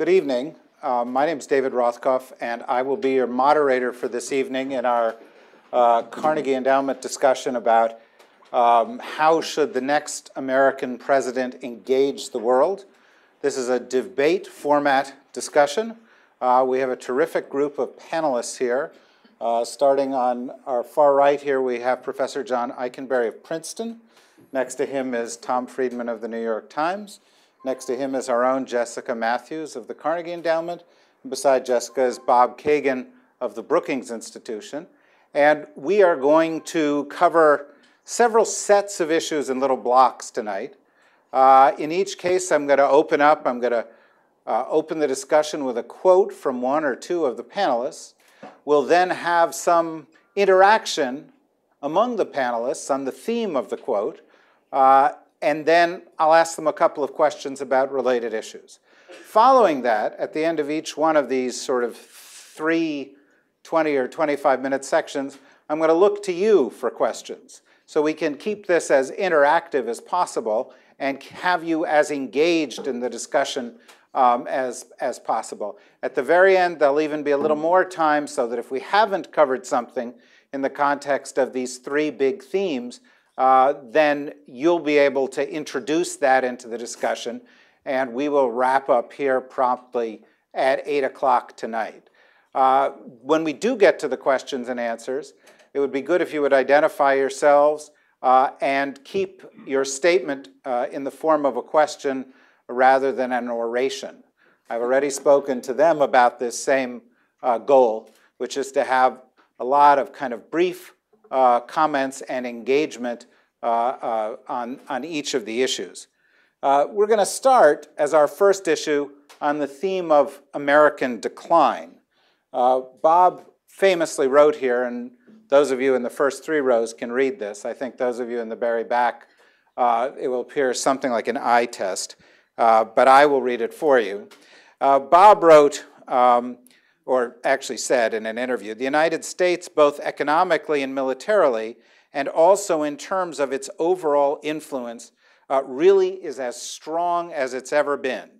Good evening. Uh, my name is David Rothkopf, and I will be your moderator for this evening in our uh, Carnegie Endowment discussion about um, how should the next American president engage the world. This is a debate format discussion. Uh, we have a terrific group of panelists here. Uh, starting on our far right here, we have Professor John Ikenberry of Princeton. Next to him is Tom Friedman of the New York Times. Next to him is our own Jessica Mathews of the Carnegie Endowment. And beside Jessica is Bob Kagan of the Brookings Institution. And we are going to cover several sets of issues in little blocks tonight. Uh, in each case, I'm going to open up, I'm going to uh, open the discussion with a quote from one or two of the panelists. We'll then have some interaction among the panelists on the theme of the quote. Uh, and then I'll ask them a couple of questions about related issues. Following that, at the end of each one of these sort of three 20 or 25 minute sections, I'm going to look to you for questions. So we can keep this as interactive as possible and have you as engaged in the discussion um, as, as possible. At the very end, there'll even be a little more time so that if we haven't covered something in the context of these three big themes, uh, then you'll be able to introduce that into the discussion, and we will wrap up here promptly at 8 o'clock tonight. Uh, when we do get to the questions and answers, it would be good if you would identify yourselves uh, and keep your statement uh, in the form of a question rather than an oration. I've already spoken to them about this same uh, goal, which is to have a lot of kind of brief uh, comments and engagement uh, uh, on, on each of the issues. Uh, we're going to start as our first issue on the theme of American decline. Bob famously wrote here, and those of you in the first three rows can read this. I think those of you in the very back, it will appear something like an eye test, but I will read it for you. Bob wrote, um, or actually said in an interview, the United States, both economically and militarily, and also in terms of its overall influence, uh, really is as strong as it's ever been.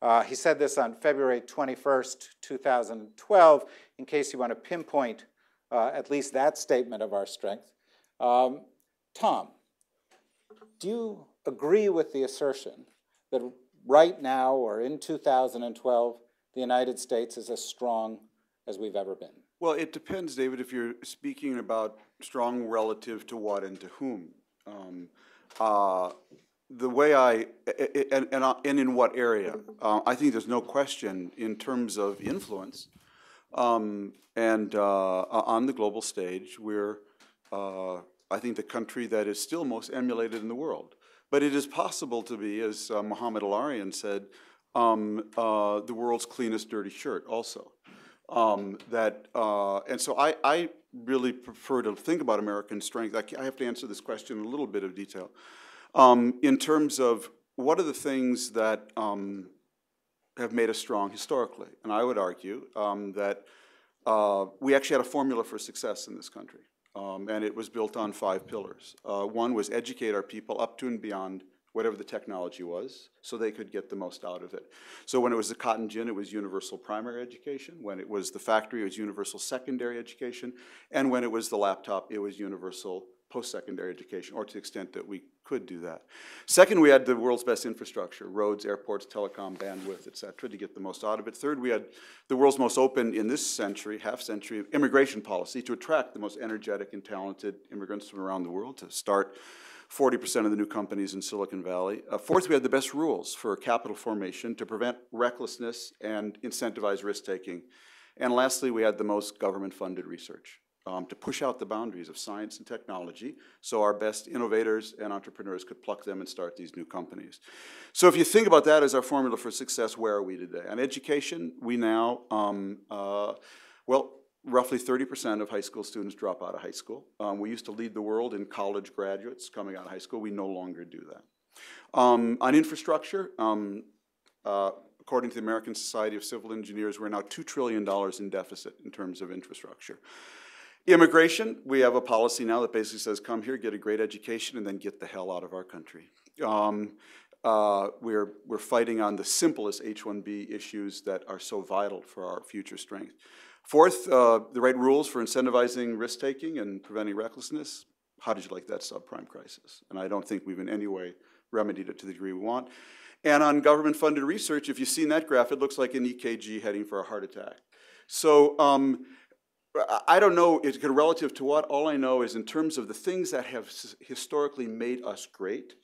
Uh, he said this on February 21st, 2012, in case you want to pinpoint uh, at least that statement of our strength. Um, Tom, do you agree with the assertion that right now or in 2012, the United States is as strong as we've ever been? Well, it depends, David, if you're speaking about strong relative to what and to whom. Um, uh, the way I, and, and, and in what area, uh, I think there's no question in terms of influence. Um, and uh, on the global stage, we're, uh, I think, the country that is still most emulated in the world. But it is possible to be, as uh, Mohamed El-Erian said, um, uh, the world's cleanest dirty shirt also. Um, that, uh, and so I, I, really prefer to think about American strength. I, I, have to answer this question in a little bit of detail. Um, in terms of what are the things that um, have made us strong historically? And I would argue um, that uh, we actually had a formula for success in this country. Um, and it was built on five pillars. Uh, one was educate our people up to and beyond whatever the technology was, so they could get the most out of it. So when it was the cotton gin, it was universal primary education. When it was the factory, it was universal secondary education. And when it was the laptop, it was universal post-secondary education, or to the extent that we could do that. Second, we had the world's best infrastructure, roads, airports, telecom, bandwidth, et cetera, to get the most out of it. Third, we had the world's most open, in this century, half century, immigration policy to attract the most energetic and talented immigrants from around the world to start 40% of the new companies in Silicon Valley. Uh, fourth, we had the best rules for capital formation to prevent recklessness and incentivize risk-taking. And lastly, we had the most government-funded research um, to push out the boundaries of science and technology so our best innovators and entrepreneurs could pluck them and start these new companies. So if you think about that as our formula for success, where are we today? On education, we now, um, uh, well, roughly 30% of high school students drop out of high school. Um, we used to lead the world in college graduates coming out of high school. We no longer do that. Um, on infrastructure, um, uh, according to the American Society of Civil Engineers, we're now $2 trillion in deficit in terms of infrastructure. Immigration, we have a policy now that basically says come here, get a great education, and then get the hell out of our country. Um, uh, we're, we're fighting on the simplest H-1B issues that are so vital for our future strength. Fourth, uh, the right rules for incentivizing risk-taking and preventing recklessness. How did you like that subprime crisis? And I don't think we've in any way remedied it to the degree we want. And on government-funded research, if you've seen that graph, it looks like an EKG heading for a heart attack. So um, I don't know, it's relative to what? All I know is in terms of the things that have historically made us great,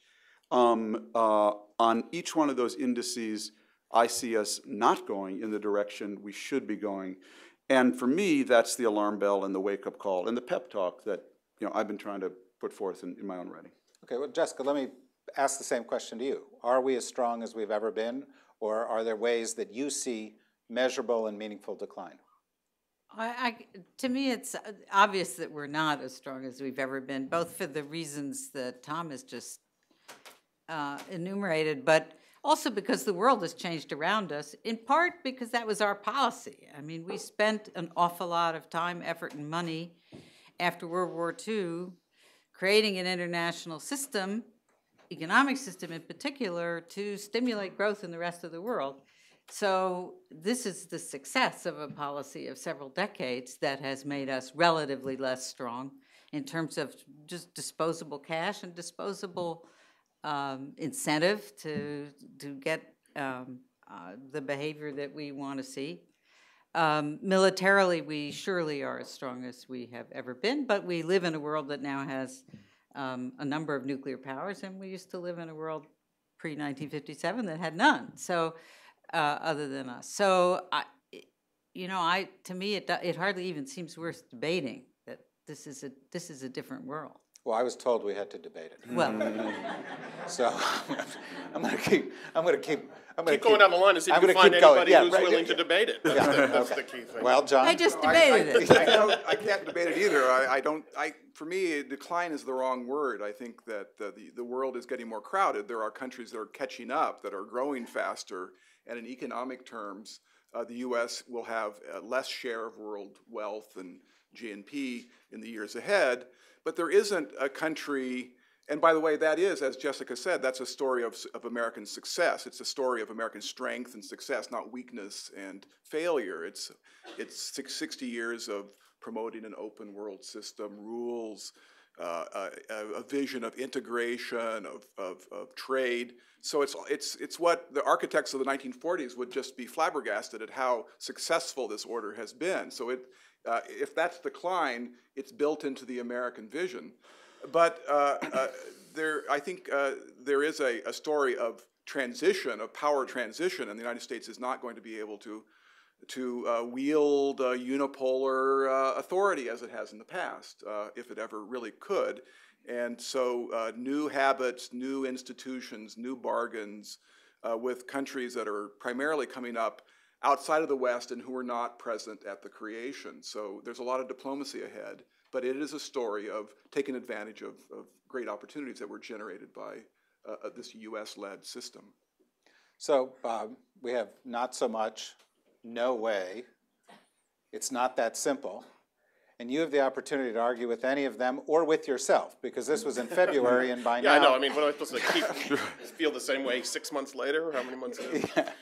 um, uh, on each one of those indices, I see us not going in the direction we should be going. And for me, that's the alarm bell and the wake-up call and the pep talk that you know, I've been trying to put forth in, in my own writing. Okay, well, Jessica, let me ask the same question to you. Are we as strong as we've ever been, or are there ways that you see measurable and meaningful decline? I, I, to me, it's obvious that we're not as strong as we've ever been, both for the reasons that Tom has just uh, enumerated, but also because the world has changed around us, in part because that was our policy. I mean, we spent an awful lot of time, effort, and money after World War II creating an international system, economic system in particular, to stimulate growth in the rest of the world. So this is the success of a policy of several decades that has made us relatively less strong in terms of just disposable cash and disposable um, incentive to to get um, uh, the behavior that we want to see. Um, militarily, we surely are as strong as we have ever been, but we live in a world that now has um, a number of nuclear powers, and we used to live in a world pre 1957 that had none. So, uh, other than us, so I, you know, I to me it it hardly even seems worth debating that this is a this is a different world. Well, I was told we had to debate it. Well, So I'm gonna keep, I'm gonna keep, I'm gonna Keep going down the line and see if I'm you can find anybody Yeah, who's right, willing yeah, to debate it. That's, Yeah, the, that's okay. the key thing. Well, John? I just debated I, it. I, don't, I can't debate it either. I, I don't. I for me, decline is the wrong word. I think that uh, the the world is getting more crowded. There are countries that are catching up, that are growing faster, and in economic terms, uh, the U.S. will have a less share of world wealth and GNP in the years ahead. But there isn't a country. And by the way, that is, as Jessica said, that's a story of, of American success. It's a story of American strength and success, not weakness and failure. It's, it's 60 years of promoting an open world system, rules, uh, a, a, vision of integration, of, of, of, trade. So it's, it's, it's what the architects of the 1940s would just be flabbergasted at how successful this order has been. So it, uh, if that's decline, it's built into the American vision. But uh, uh, there, I think uh, there is a, a, story of transition, of power transition, and the United States is not going to be able to to uh, wield unipolar uh, authority as it has in the past, uh, if it ever really could. And so, new habits, new institutions, new bargains with countries that are primarily coming up outside of the West and who are not present at the creation. So, there's a lot of diplomacy ahead but it is a story of taking advantage of, of great opportunities that were generated by uh, uh this US-led system. So um, we have not so much, no way, it's not that simple. And you have the opportunity to argue with any of them or with yourself, because this was in February and by yeah, now. I know. I mean, what am I supposed to keep feel the same way six months later? How many months? Later?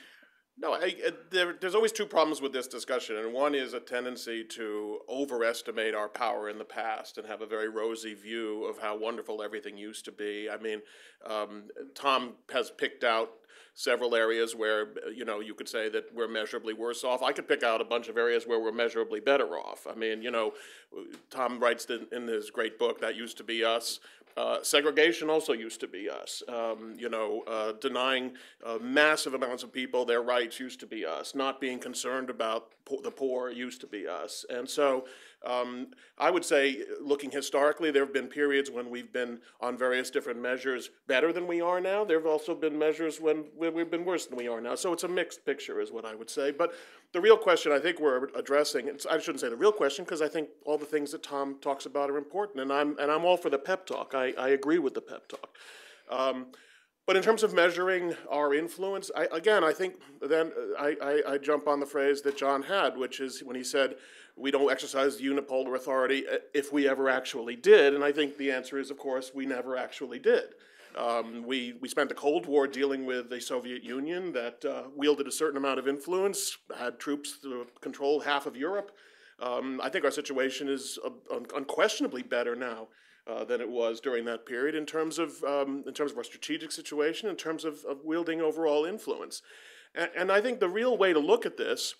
No, I, uh, there, there's always two problems with this discussion, and one is a tendency to overestimate our power in the past and have a very rosy view of how wonderful everything used to be. I mean, um, Tom has picked out several areas where you know you could say that we're measurably worse off. I could pick out a bunch of areas where we're measurably better off. I mean, you know, Tom writes in, in his great book that used to be us. Uh, segregation also used to be us. Um, you know, uh, denying uh, massive amounts of people their rights used to be us. Not being concerned about po- the poor used to be us. And so um, I would say, looking historically, there have been periods when we've been on various different measures better than we are now. There have also been measures when, we've been worse than we are now. So it's a mixed picture, is what I would say. But the real question I think we're addressing, I shouldn't say the real question because I think all the things that Tom talks about are important, and I'm and I'm all for the pep talk. I, I agree with the pep talk. Um, but in terms of measuring our influence, I, again, I think then uh, I, I, I, jump on the phrase that John had, which is when he said, we don't exercise unipolar authority uh, if we ever actually did. And I think the answer is, of course, we never actually did. Um, we, we spent the Cold War dealing with a Soviet Union that uh, wielded a certain amount of influence, had troops to control half of Europe. Um, I think our situation is uh, un- unquestionably better now uh, than it was during that period in terms of um, in terms of our strategic situation, in terms of, of wielding overall influence. And, and, I think the real way to look at this,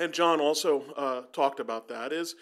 and John also uh, talked about that, is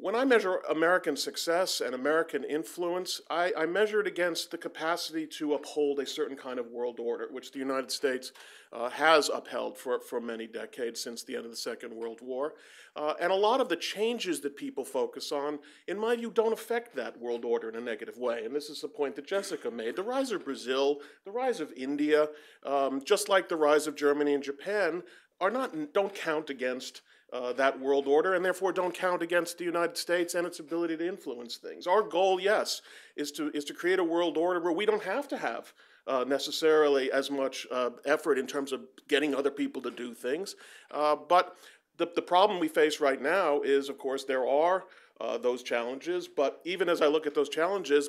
when I measure American success and American influence, I, I, measure it against the capacity to uphold a certain kind of world order, which the United States uh, has upheld for, for many decades since the end of the Second World War. Uh, and a lot of the changes that people focus on, in my view, don't affect that world order in a negative way. And this is the point that Jessica made. The rise of Brazil, the rise of India, um, just like the rise of Germany and Japan, are not, don't count against uh, that world order and therefore don't count against the United States and its ability to influence things. Our goal, yes, is to, is to create a world order where we don't have to have uh, necessarily as much uh, effort in terms of getting other people to do things. Uh, but the, the problem we face right now is, of course, there are uh, those challenges. But even as I look at those challenges,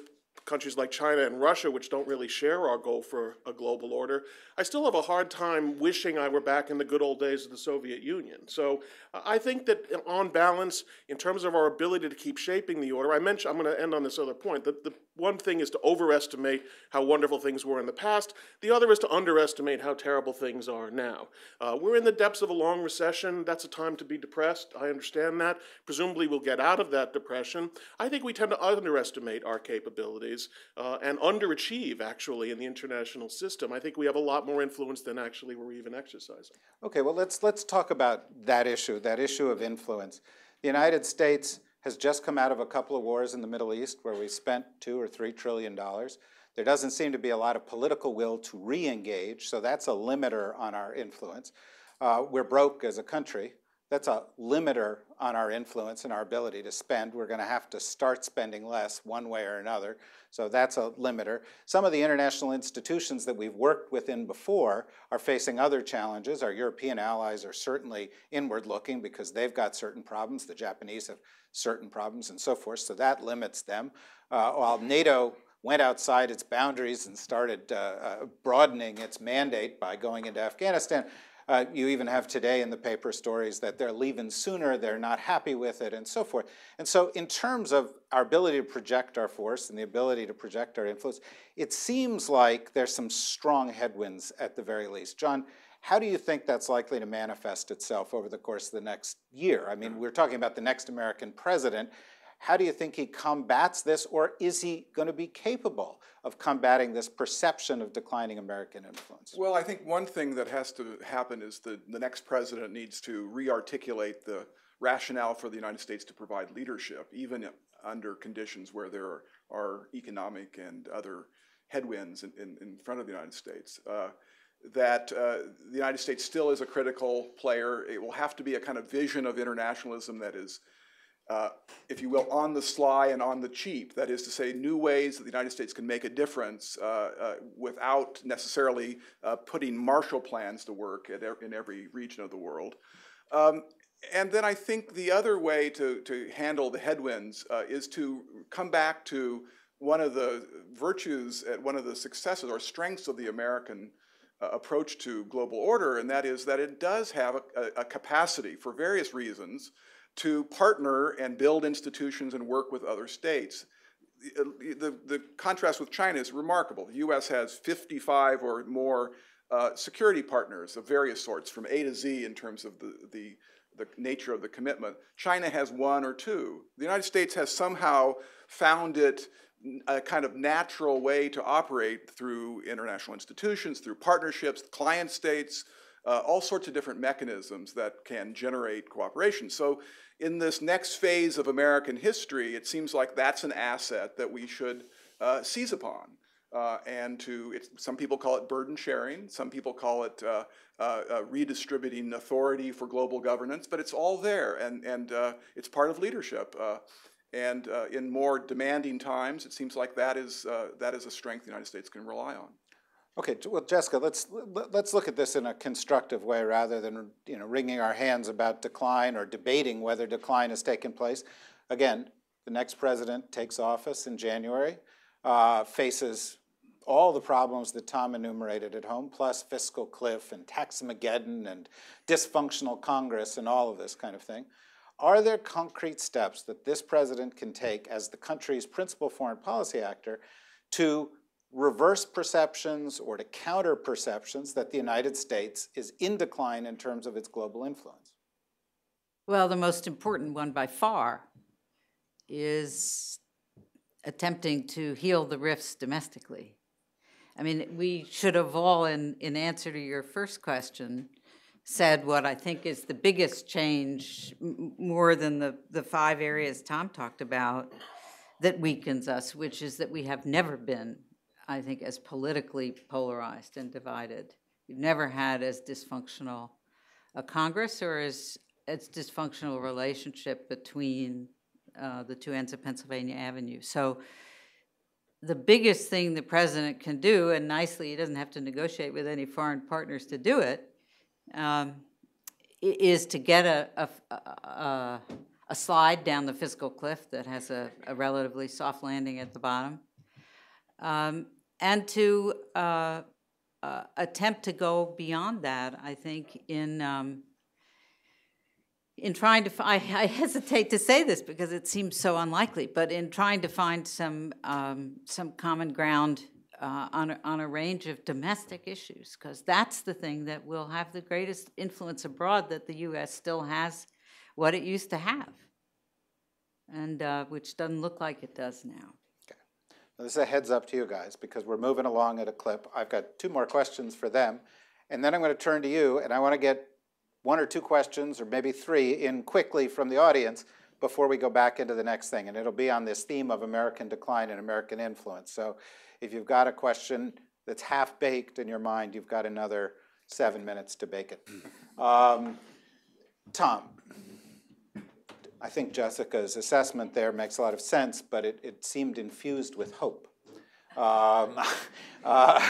countries like China and Russia, which don't really share our goal for a global order, I still have a hard time wishing I were back in the good old days of the Soviet Union. So I think that on balance, in terms of our ability to keep shaping the order, I mentioned, I'm going to end on this other point, that the one thing is to overestimate how wonderful things were in the past. The other is to underestimate how terrible things are now. Uh, we're in the depths of a long recession. That's a time to be depressed. I understand that. Presumably, we'll get out of that depression. I think we tend to underestimate our capabilities uh, and underachieve, actually, in the international system. I think we have a lot more influence than actually we're even exercising. Okay, well, let's, let's talk about that issue, that issue of influence. The United States has just come out of a couple of wars in the Middle East where we spent two or three trillion dollars. There doesn't seem to be a lot of political will to re engage, so that's a limiter on our influence. Uh, we're broke as a country. That's a limiter on our influence and our ability to spend. We're going to have to start spending less one way or another. So that's a limiter. Some of the international institutions that we've worked within before are facing other challenges. Our European allies are certainly inward looking because they've got certain problems. The Japanese have certain problems and so forth, so that limits them. Uh, while NATO went outside its boundaries and started uh, uh, broadening its mandate by going into Afghanistan, uh, you even have today in the paper stories that they're leaving sooner, they're not happy with it, and so forth. And so, in terms of our ability to project our force and the ability to project our influence, it seems like there's some strong headwinds at the very least. John, how do you think that's likely to manifest itself over the course of the next year? I mean, we're talking about the next American president. How do you think he combats this, or is he going to be capable of combating this perception of declining American influence? Well, I think one thing that has to happen is that the next president needs to re articulate the rationale for the United States to provide leadership, even under conditions where there are, are economic and other headwinds in, in, in, front of the United States. Uh, that uh, the United States still is a critical player. It will have to be a kind of vision of internationalism that is, uh, if you will, on the sly and on the cheap. That is to say, new ways that the United States can make a difference uh, uh without necessarily uh, putting Marshall plans to work at, in every region of the world. Um, and then I think the other way to, to handle the headwinds uh, is to come back to one of the virtues, at one of the successes or strengths of the American approach to global order, and that is that it does have a, a, capacity for various reasons to partner and build institutions and work with other states. The, uh, the, the contrast with China is remarkable. The US has 55 or more uh, security partners of various sorts, from A to Z in terms of the, the, the nature of the commitment. China has one or two. The United States has somehow found it a kind of natural way to operate through international institutions, through partnerships, client states, uh, all sorts of different mechanisms that can generate cooperation. So, in this next phase of American history, it seems like that's an asset that we should uh, seize upon. Uh, and to, some people call it burden sharing, some people call it uh, uh, uh, redistributing authority for global governance, but it's all there, and, and it's part of leadership. And uh, in more demanding times, it seems like that is, uh, that is a strength the United States can rely on. Okay, well, Jessica, let's let's look at this in a constructive way rather than you know wringing our hands about decline or debating whether decline has taken place. Again, the next president takes office in January, uh, faces all the problems that Tom enumerated at home, plus fiscal cliff and taxamageddon and dysfunctional Congress and all of this kind of thing, are there concrete steps that this president can take as the country's principal foreign policy actor to reverse perceptions or to counter perceptions that the United States is in decline in terms of its global influence? Well, the most important one by far is attempting to heal the rifts domestically. I mean, we should have all, in, in answer to your first question, said what I think is the biggest change, more than the, the five areas Tom talked about, that weakens us, which is that we have never been, I think, as politically polarized and divided. We've never had as dysfunctional a Congress or as, as dysfunctional relationship between uh, the two ends of Pennsylvania Avenue. So the biggest thing the president can do, and nicely, he doesn't have to negotiate with any foreign partners to do it, um, is to get a, a, a, a slide down the fiscal cliff that has a, relatively soft landing at the bottom, um, and to uh, uh, attempt to go beyond that. I think in um, in trying to, I, I hesitate to say this because it seems so unlikely, but in trying to find some um, some common ground uh, on a, on a range of domestic issues, because that's the thing that will have the greatest influence abroad that the U.S. still has what it used to have, and uh, which doesn't look like it does now. Now, This is a heads up to you guys because we're moving along at a clip. I've got two more questions for them. And then I'm going to turn to you and I want to get one or two questions or maybe three in quickly from the audience before we go back into the next thing. And it'll be on this theme of American decline and American influence. So if you've got a question that's half baked in your mind, you've got another seven minutes to bake it. Um, Tom, I think Jessica's assessment there makes a lot of sense, but it, it seemed infused with hope. Um, uh,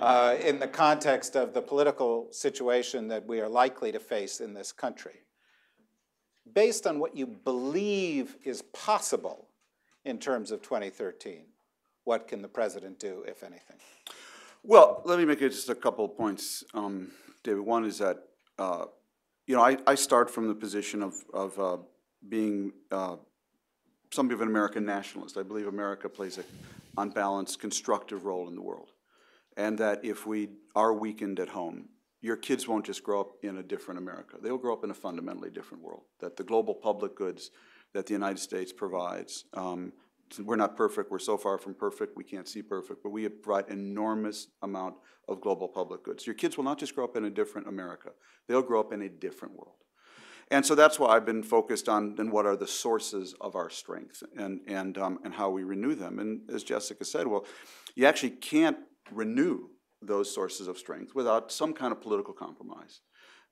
uh, in the context of the political situation that we are likely to face in this country. Based on what you believe is possible in terms of 2013, what can the president do, if anything? Well, let me make just a couple of points, um, David. One is that, uh, you know, I, I start from the position of, of uh, being uh, somebody of an American nationalist. I believe America plays a, on balance, constructive role in the world. And that if we are weakened at home, your kids won't just grow up in a different America. They'll grow up in a fundamentally different world. That the global public goods that the United States provides, um, we're not perfect, we're so far from perfect, we can't see perfect, but we provide enormous amount of global public goods. Your kids will not just grow up in a different America, they'll grow up in a different world. And so that's why I've been focused on and what are the sources of our strength and, and, um, and how we renew them. And as Jessica said, well, you actually can't renew those sources of strength without some kind of political compromise.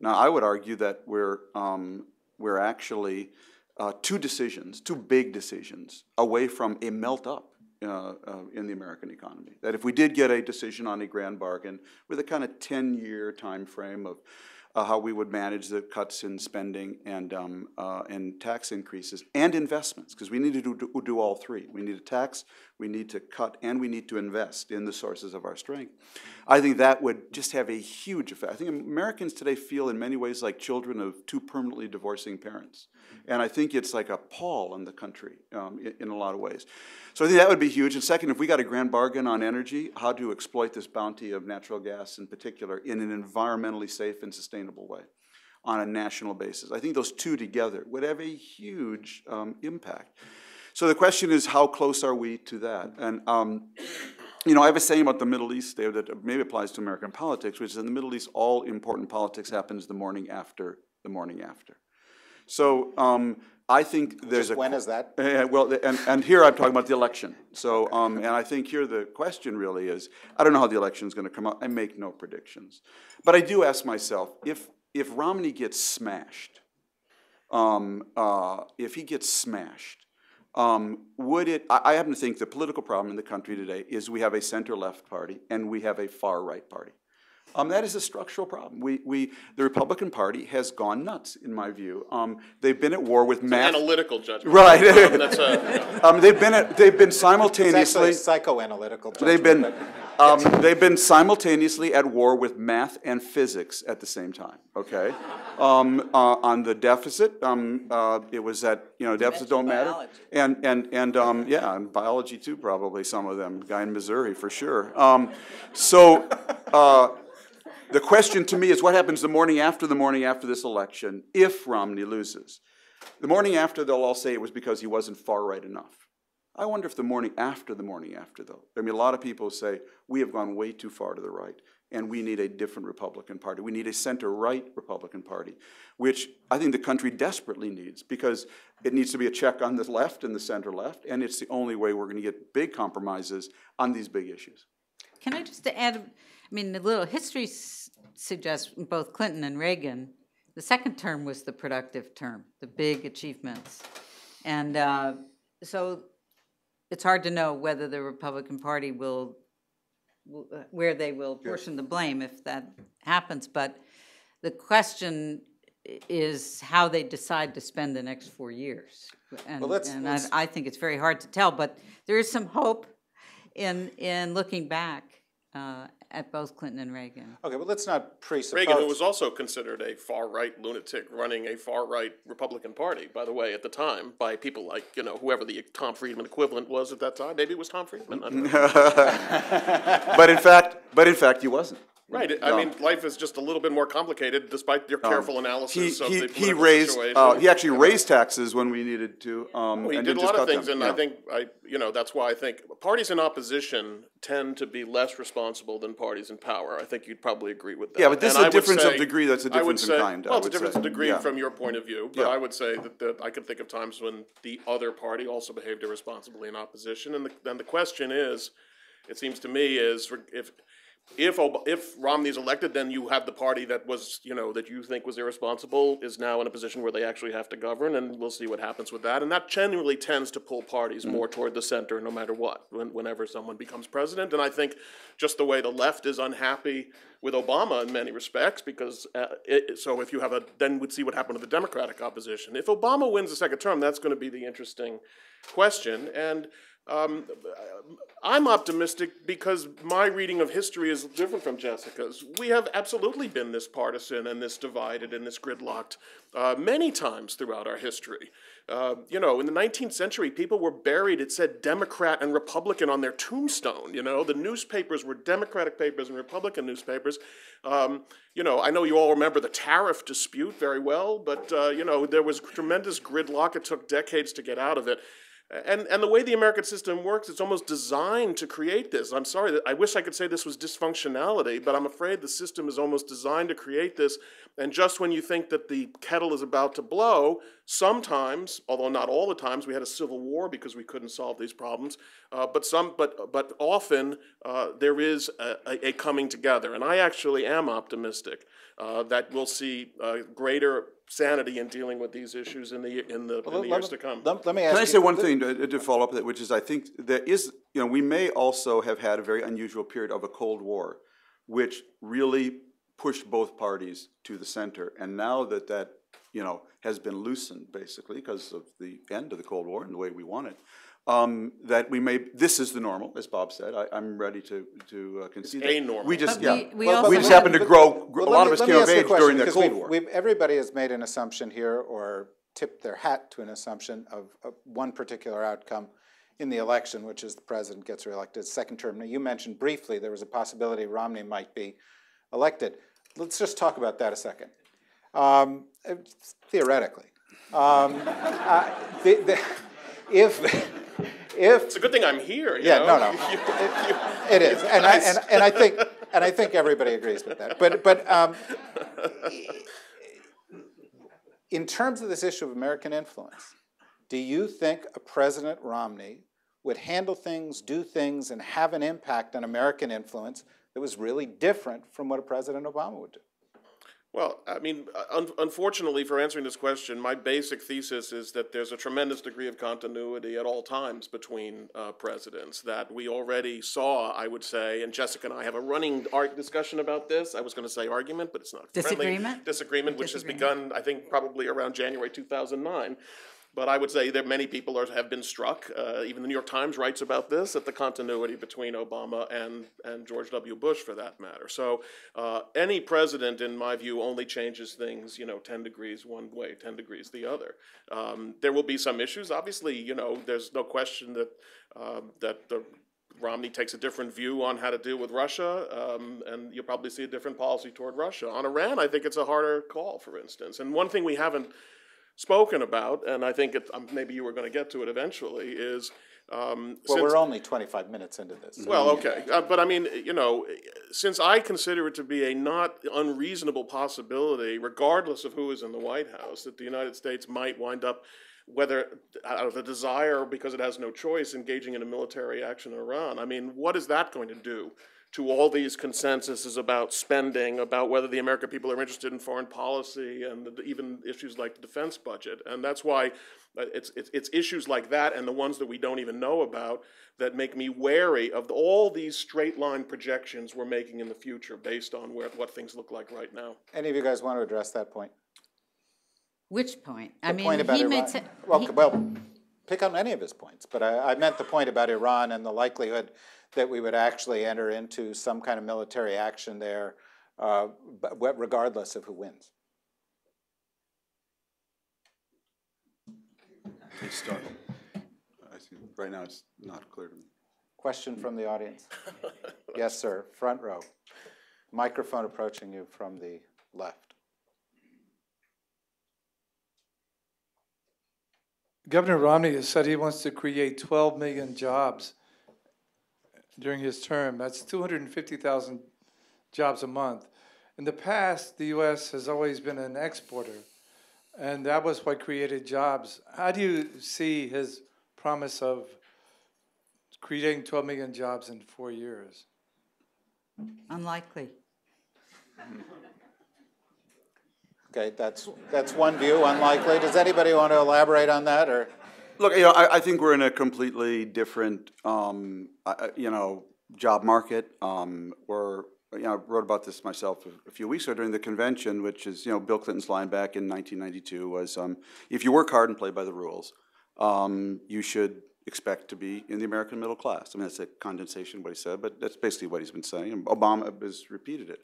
Now, I would argue that we're, um, we're actually uh, two decisions, two big decisions, away from a melt up uh, uh, in the American economy. That if we did get a decision on a grand bargain with a kind of 10 year time frame of uh, how we would manage the cuts in spending and, um, uh, and tax increases and investments, because we need to do, do, all three. We need to tax, we need to cut, and we need to invest in the sources of our strength. I think that would just have a huge effect. I think Americans today feel in many ways like children of two permanently divorcing parents. And I think it's like a pall on the country um, in, in a lot of ways. So I think that would be huge. And second, if we got a grand bargain on energy, how to exploit this bounty of natural gas in particular in an environmentally safe and sustainable way on a national basis. I think those two together would have a huge um, impact. So the question is, how close are we to that? And um, you know, I have a saying about the Middle East there that maybe applies to American politics, which is in the Middle East, all important politics happens the morning after the morning after. So um, I think there's Just a when is that? uh, well, and, and here I'm talking about the election. So, um, and I think here the question really is, I don't know how the election is going to come out. I make no predictions, but I do ask myself if if Romney gets smashed, um, uh, if he gets smashed, um, would it? I, I happen to think the political problem in the country today is we have a center-left party and we have a far-right party. Um, that is a structural problem. We, we, the Republican Party has gone nuts, in my view. Um, they've been at war with math. Analytical judgment. Right. Um, That's a, um, they've been at, they've been It's actually simultaneously. psychoanalytical They've been, but- Um, they've been simultaneously at war with math and physics at the same time, okay? Um, uh, on the deficit, um, uh, it was that, you know, deficits don't matter. biology. And, and, and, um, yeah, and biology too, probably, some of them, guy in Missouri, for sure. Um, so, uh, the question to me is what happens the morning after the morning after this election if Romney loses? The morning after, they'll all say it was because he wasn't far right enough. I wonder if the morning after the morning after, though. I mean, a lot of people say we have gone way too far to the right, and we need a different Republican Party. We need a center right Republican Party, which I think the country desperately needs because it needs to be a check on the left and the center left, and it's the only way we're going to get big compromises on these big issues. Can I just add, I mean, a little history suggests both Clinton and Reagan, the second term was the productive term, the big achievements. And uh, so it's hard to know whether the Republican Party will, will- uh, where they will portion the blame if that happens. But the question is how they decide to spend the next four years. And, let's- and I, I think it's very hard to tell, but there is some hope in, in looking back uh, at both Clinton and Reagan. Okay, but let's not presuppose. Reagan, who was also considered a far-right lunatic running a far-right Republican Party, by the way, at the time, by people like, you know, whoever the Tom Friedman equivalent was at that time. Maybe it was Tom Friedman. I don't know. But in fact, but in fact, he wasn't. Right, I mean, life is just a little bit more complicated despite your careful He, analysis of he, the he raised, situation. uh, he actually raised taxes when we needed to, um, Well, he and did a lot of things, them. and I think I, you know, that's why I think parties in opposition tend to be less responsible than parties in power. I think you'd probably agree with that. Yeah, but this And is a I difference of degree that's a difference in kind, Well, it's a difference say. of degree Yeah. from your point of view, but Yeah. I would say that, that I can think of times when the other party also behaved irresponsibly in opposition, and the, then the question is, it seems to me, is if, if, Ob- if Romney's elected, then you have the party that was, you know, that you think was irresponsible is now in a position where they actually have to govern, and we'll see what happens with that. And that generally tends to pull parties more toward the center, no matter what, when, whenever someone becomes president. And I think just the way the left is unhappy with Obama in many respects, because uh, it, so if you have a, then we'd see what happened to the Democratic opposition. If Obama wins the second term, that's going to be the interesting question. And um, I'm optimistic because my reading of history is different from Jessica's. We have absolutely been this partisan and this divided and this gridlocked uh, many times throughout our history. Uh, you know, in the 19th century, people were buried, it said Democrat and Republican on their tombstone. You know, the newspapers were Democratic papers and Republican newspapers. Um, you know, I know you all remember the tariff dispute very well, but, uh, you know, there was tremendous gridlock. It took decades to get out of it. And, and the way the American system works, it's almost designed to create this. I'm sorry, that I wish I could say this was dysfunctionality, but I'm afraid the system is almost designed to create this. And just when you think that the kettle is about to blow, sometimes, although not all the times, we had a civil war because we couldn't solve these problems. Uh, but some, but but often uh, there is a, a, a coming together, and I actually am optimistic uh, that we'll see uh, greater sanity in dealing with these issues in the in the, in the Let- years to come. Let, let me ask Can I you- say one thing to, to follow up with that, which is I think there is, you know, we may also have had a very unusual period of a Cold War, which really pushed both parties to the center. And now that that, you know, has been loosened basically because of the end of the Cold War and the way we want it, um, that we may, this is the normal, as Bob said. I, I'm ready to, to uh, concede that. a normal. We just, But yeah. we- we Well, also We just have- happened to grow, Well, a lot me- of us came of ask you a age question, during the Cold we've- War. We've, everybody has made an assumption here or tipped their hat to an assumption of, of one particular outcome in the election, which is the president gets reelected second term. Now, you mentioned briefly there was a possibility Romney might be elected. Let's just talk about that a second. Um, theoretically, um, uh, the, the, if if It's a good thing I'm here. You yeah, know? no, no. It is, and I, and, and I think, and I think everybody agrees with that. But, but um, in terms of this issue of American influence, do you think a President Romney would handle things, do things, and have an impact on American influence that was really different from what a President Obama would do? Well, I mean, un- unfortunately, for answering this question, my basic thesis is that there's a tremendous degree of continuity at all times between uh, presidents. That we already saw, I would say, and Jessica and I have a running art discussion about this. I was going to say argument, but it's not. friendly. Disagreement? Disagreement, which has begun, I think, probably around January 2009. But I would say that many people are, have been struck. Uh, even the New York Times writes about this at the continuity between Obama and, and George W. Bush, for that matter. So uh, any president, in my view, only changes things, you know, 10 degrees one way, 10 degrees the other. Um, there will be some issues. Obviously, you know, there's no question that um, that the Romney takes a different view on how to deal with Russia, um, and you'll probably see a different policy toward Russia. On Iran, I think it's a harder call, for instance. And one thing we haven't spoken about, and I think it, um, maybe you were going to get to it eventually, is um, Well, since- we're only twenty-five minutes into this. so- well, okay, uh, but I mean, you know, since I consider it to be a not unreasonable possibility, regardless of who is in the White House, that the United States might wind up, whether out of a desire because it has no choice, engaging in a military action in Iran. I mean, what is that going to do to all these consensuses about spending, about whether the American people are interested in foreign policy, and the, even issues like the defense budget? And that's why uh, it's, it's, it's issues like that and the ones that we don't even know about that make me wary of the, all these straight line projections we're making in the future based on where, what things look like right now. Any of you guys want to address that point? Which point? I mean, point about he made. Iran. se- Well, he- well, pick on any of his points, but I, I meant the point about Iran and the likelihood that we would actually enter into some kind of military action there, uh, but but regardless of who wins. Please start. I see, right now it's not clear to me. Question from the audience? Yes, sir, front row. Microphone approaching you from the left. Governor Romney has said he wants to create 12 million jobs during his term. That's 250,000 jobs a month. In the past, the U.S. has always been an exporter, and that was what created jobs. How do you see his promise of creating 12 million jobs in four years? Unlikely. Okay, that's, that's one view, unlikely. Does anybody want to elaborate on that, or? Look, you know, I, I think we're in a completely different, um, I- you know, job market. Um, we're, you know, I wrote about this myself a, a few weeks ago during the convention, which is, you know, Bill Clinton's line back in 1992 was, um, if you work hard and play by the rules, um, you should expect to be in the American middle class. I mean, that's a condensation of what he said, but that's basically what he's been saying. And Obama has repeated it.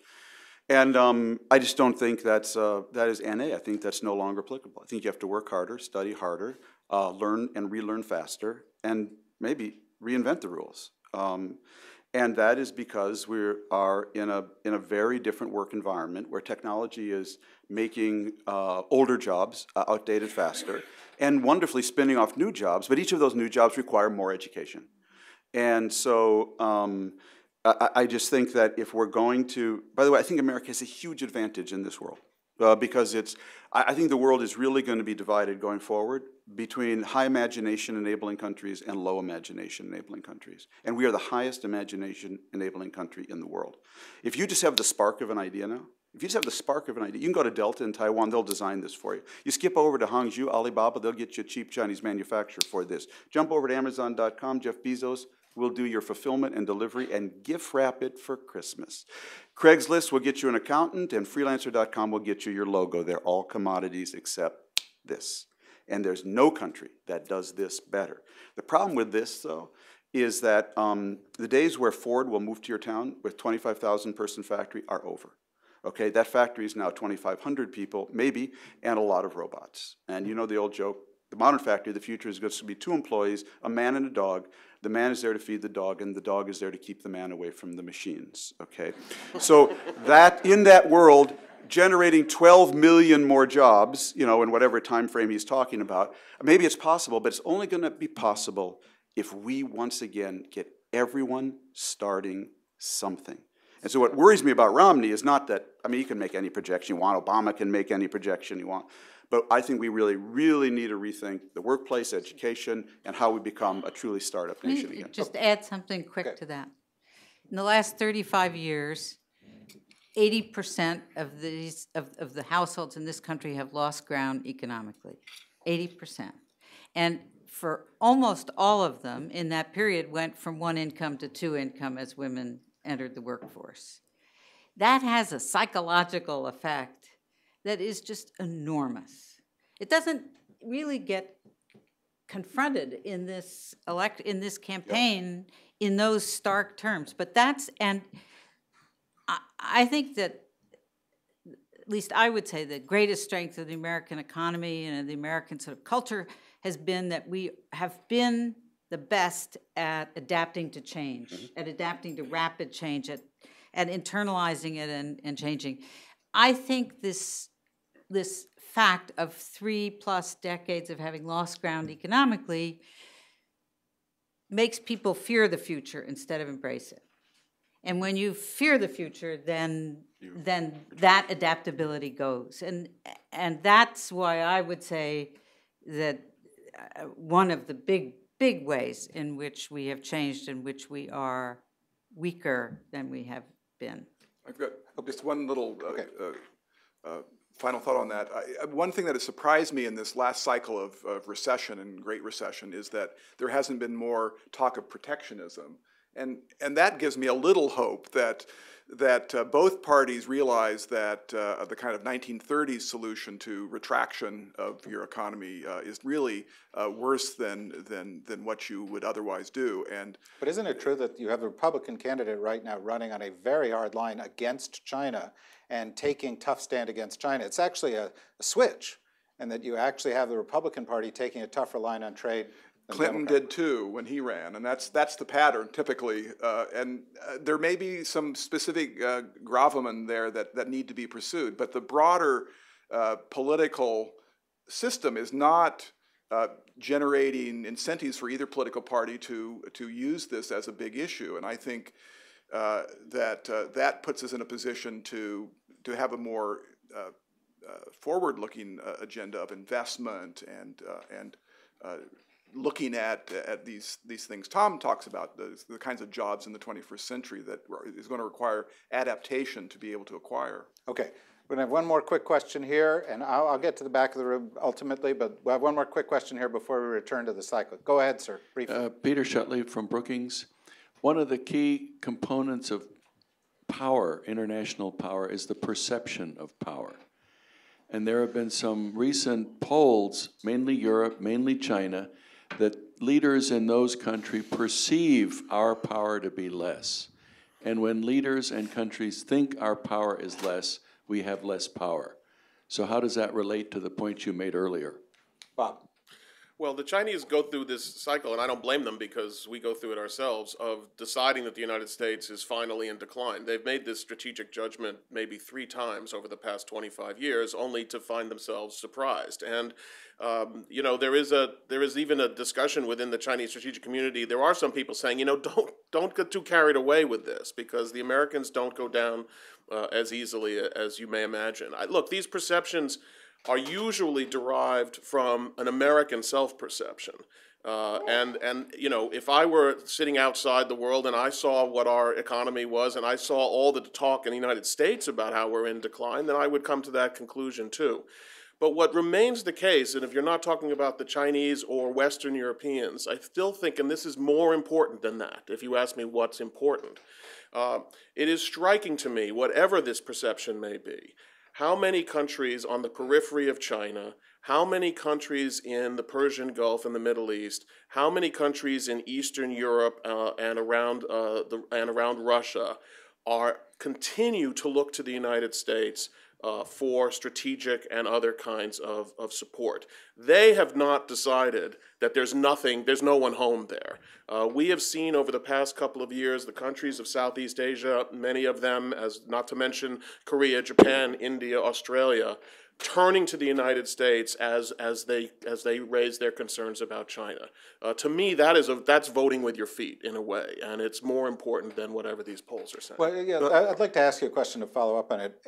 And um, I just don't think that's uh, that is NA. I think that's no longer applicable. I think you have to work harder, study harder, uh, learn and relearn faster, and maybe reinvent the rules. Um, and that is because we are in a in a very different work environment where technology is making uh, older jobs uh, outdated faster, and wonderfully spinning off new jobs. But each of those new jobs require more education. And so um, I, I just think that if we're going to, by the way, I think America has a huge advantage in this world uh, because it's, I, I think the world is really going to be divided going forward between high imagination enabling countries and low imagination enabling countries. And we are the highest imagination enabling country in the world. If you just have the spark of an idea now, if you just have the spark of an idea, you can go to Delta in Taiwan, they'll design this for you. You skip over to Hangzhou, Alibaba, they'll get you a cheap Chinese manufacturer for this. Jump over to Amazon.com, Jeff Bezos will do your fulfillment and delivery and gift wrap it for Christmas. Craigslist will get you an accountant, and Freelancer.com will get you your logo. They're all commodities except this. And there's no country that does this better. The problem with this, though, is that um, the days where Ford will move to your town with 25,000 person factory are over. Okay, that factory is now 2,500 people, maybe, and a lot of robots. And you know the old joke the modern factory, of the future is going to be two employees, a man and a dog. The man is there to feed the dog, and the dog is there to keep the man away from the machines. Okay, so that in that world, generating 12 million more jobs, you know, in whatever time frame he's talking about, maybe it's possible, but it's only going to be possible if we once again get everyone starting something. And so what worries me about Romney is not that, I mean, you can make any projection you want, Obama can make any projection you want, but I think we really, really need to rethink the workplace, education, and how we become a truly startup nation again. Just add something quick Okay. to that. In the last thirty-five years, eighty percent of these, of, of the households in this country have lost ground economically. Eighty percent. And for almost all of them, in that period, went from one income to two income as women entered the workforce. That has a psychological effect that is just enormous. It doesn't really get confronted in this elect, in this campaign in those stark terms. But that's, and I, I think that, at least I would say, the greatest strength of the American economy and of the American sort of culture has been that we have been the best at adapting to change, mm-hmm. at adapting to rapid change, at, at internalizing it and, and changing. I think this this fact of three plus decades of having lost ground economically makes people fear the future instead of embrace it. And when you fear the future, then then that adaptability goes, and and that's why I would say that uh, one of the big big ways in which we have changed, in which we are weaker than we have been. I've got just one little uh, uh, uh, final thought on that. I, one thing that has surprised me in this last cycle of, of, recession and Great Recession is that there hasn't been more talk of protectionism, and and that gives me a little hope that that uh, both parties realize that uh, the kind of 1930s solution to retraction of your economy uh, is really uh, worse than, than, than what you would otherwise do. And but isn't it true that you have a Republican candidate right now running on a very hard line against China and taking tough stand against China? It's actually a, a switch, and that you actually have the Republican Party taking a tougher line on trade Clinton did too when he ran, and that's that's the pattern typically. Uh, and uh, there may be some specific uh, gravamen there that that need to be pursued, but the broader uh, political system is not uh, generating incentives for either political party to to use this as a big issue. And I think uh, that that puts us in a position to to have a more uh, uh, forward-looking uh, agenda of investment and and looking at at these these things. Tom talks about the, the kinds of jobs in the 21st century that is going to require adaptation to be able to acquire. Okay. We're going to have one more quick question here, and I'll, I'll, get to the back of the room ultimately, but we'll have one more quick question here before we return to the cycle. Go ahead, sir, briefly. Uh, Peter Shutley from Brookings. One of the key components of power, international power, is the perception of power. And there have been some recent polls, mainly Europe, mainly China, that leaders in those countries perceive our power to be less. And when leaders and countries think our power is less, we have less power. So, how does that relate to the point you made earlier? Bob. Well, the Chinese go through this cycle, and I don't blame them because we go through it ourselves, of deciding that the United States is finally in decline. They've made this strategic judgment maybe three times over the past 25 years, only to find themselves surprised. And um, you know, there is a there is even a discussion within the Chinese strategic community. There are some people saying, you know, don't don't get too carried away with this because the Americans don't go down uh, as easily as you may imagine. I, look, these perceptions are usually derived from an American self-perception. Uh, and and you know, if I were sitting outside the world and I saw what our economy was, and I saw all the talk in the United States about how we're in decline, then I would come to that conclusion too. But what remains the case, and if you're not talking about the Chinese or Western Europeans, I still think, and this is more important than that, if you ask me what's important, uh, it is striking to me, whatever this perception may be, how many countries on the periphery of China, how many countries in the Persian Gulf and the Middle East, how many countries in Eastern Europe uh, and around uh, the, and around Russia are continue to look to the United States uh, for strategic and other kinds of, of support. They have not decided that there's nothing, there's no one home there. Uh, we have seen over the past couple of years the countries of Southeast Asia, many of them, as not to mention Korea, Japan, India, Australia, turning to the United States as as they as they raise their concerns about China. Uh, to me, that is a that's voting with your feet in a way, and it's more important than whatever these polls are saying. Well, yeah, I'd like to ask you a question to follow up on it.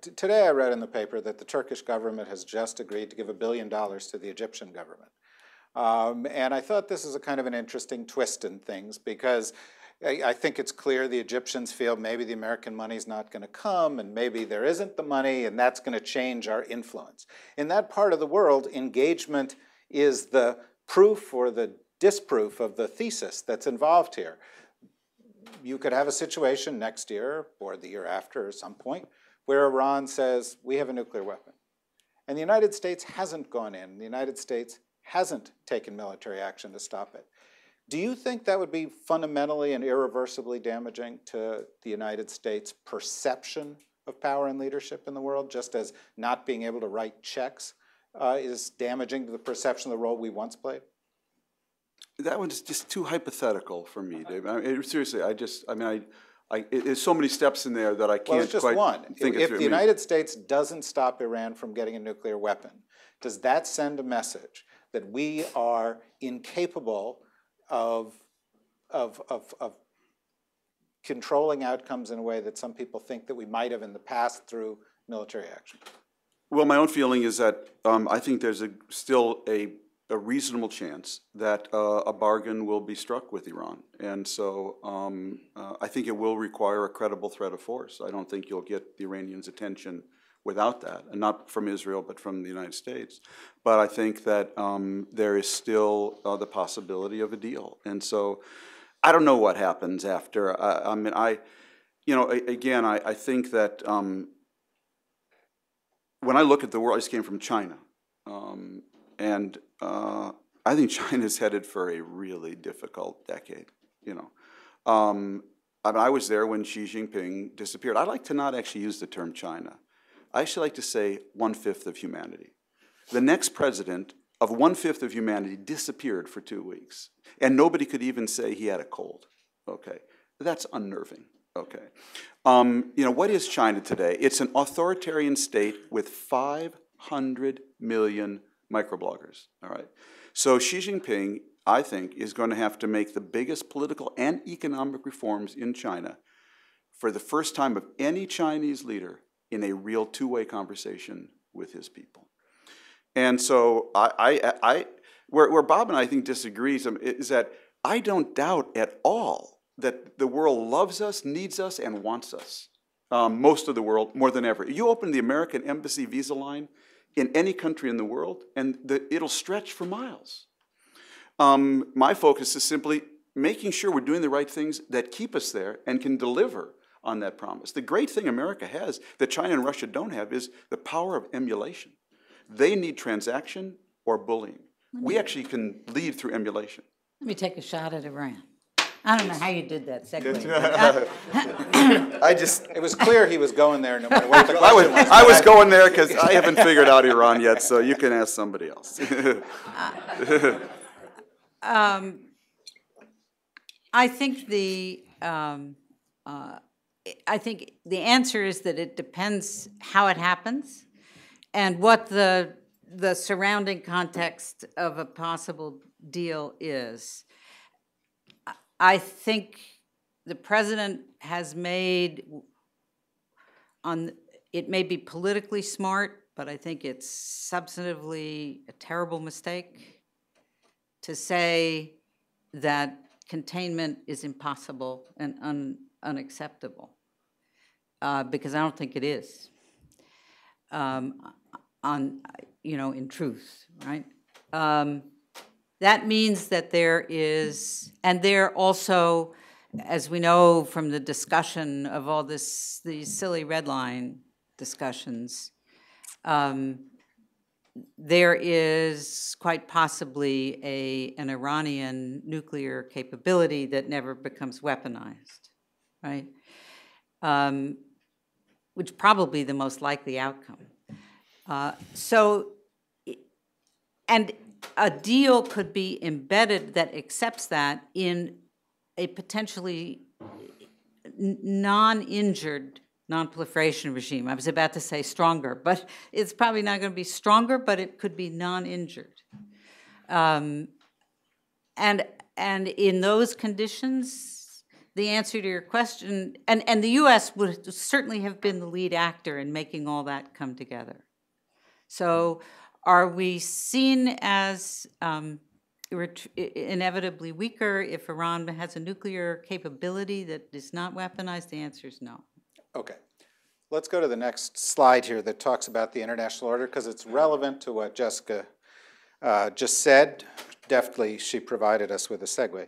Today I read in the paper that the Turkish government has just agreed to give a billion dollars to the Egyptian government. Um, and I thought this is a kind of an interesting twist in things because I, I think it's clear the Egyptians feel maybe the American money's not going to come and maybe there isn't the money and that's going to change our influence. In that part of the world, engagement is the proof or the disproof of the thesis that's involved here. You could have a situation next year or the year after or some point where Iran says, we have a nuclear weapon. And the United States hasn't gone in. The United States hasn't taken military action to stop it. Do you think that would be fundamentally and irreversibly damaging to the United States' perception of power and leadership in the world, just as not being able to write checks uh, is damaging to the perception of the role we once played? That one's just too hypothetical for me, Dave. I mean, seriously, I just, I mean, I, I, it- there's so many steps in there that I can't well, it's just quite one. think it If the I mean- United States doesn't stop Iran from getting a nuclear weapon, does that send a message that we are incapable of, of, of, of controlling outcomes in a way that some people think that we might have in the past through military action? Well, my own feeling is that um, I think there's a, still a, a reasonable chance that uh, a bargain will be struck with Iran. And so um, uh, I think it will require a credible threat of force. I don't think you'll get the Iranians' attention without that, and not from Israel, but from the United States. But I think that um, there is still uh, the possibility of a deal. And so I don't know what happens after. I, I mean, I, you know, again, I, I think that um, when I look at the world, I just came from China, um, and uh, I think China's headed for a really difficult decade. You know, um, I, mean, I was there when Xi Jinping disappeared. I like to not actually use the term China. I actually like to say one fifth of humanity. The next president of one fifth of humanity disappeared for two weeks, and nobody could even say he had a cold. Okay, that's unnerving. Okay, um, you know what is China today? It's an authoritarian state with 500 million microbloggers. All right, so Xi Jinping, I think, is going to have to make the biggest political and economic reforms in China for the first time of any Chinese leader in a real two-way conversation with his people. And so I, I, I where, where Bob and I think disagrees um, is that I don't doubt at all that the world loves us, needs us, and wants us. Um, most of the world, more than ever. You open the American embassy visa line in any country in the world, and the, it'll stretch for miles. Um, my focus is simply making sure we're doing the right things that keep us there and can deliver on that promise. The great thing America has that China and Russia don't have is the power of emulation. They need transaction or bullying. We actually can lead through emulation. Let me take a shot at Iran. I don't know how you did that segue. uh, I just, It was clear he was going there no matter what the I was, was I was going there because I haven't figured out Iran yet, so you can ask somebody else. I think the, um, uh, I think the answer is that it depends how it happens and what the, the surrounding context of a possible deal is. I- think the president has made on, it may be politically smart, but I think it's substantively a terrible mistake to say that containment is impossible and un, unacceptable, uh, because I don't think it is. Um, on, you know, in truth, right? Um, that means that there is, and there also, as we know from the discussion of all this, these silly red line discussions, um, there is quite possibly a, an Iranian nuclear capability that never becomes weaponized, right? Um, which probably the most likely outcome. Uh, so, and a deal could be embedded that accepts that in a potentially non-injured non-proliferation regime. I was about to say stronger, but it's probably not going to be stronger, but it could be non-injured. Um, and and in those conditions, the answer to your question, and, and the U.S. would certainly have been the lead actor in making all that come together. So, are we seen as um, inevitably weaker if Iran has a nuclear capability that is not weaponized? The answer is no. Okay. Let's go to the next slide here that talks about the international order because it's relevant to what Jessica uh, just said. Deftly, she provided us with a segue.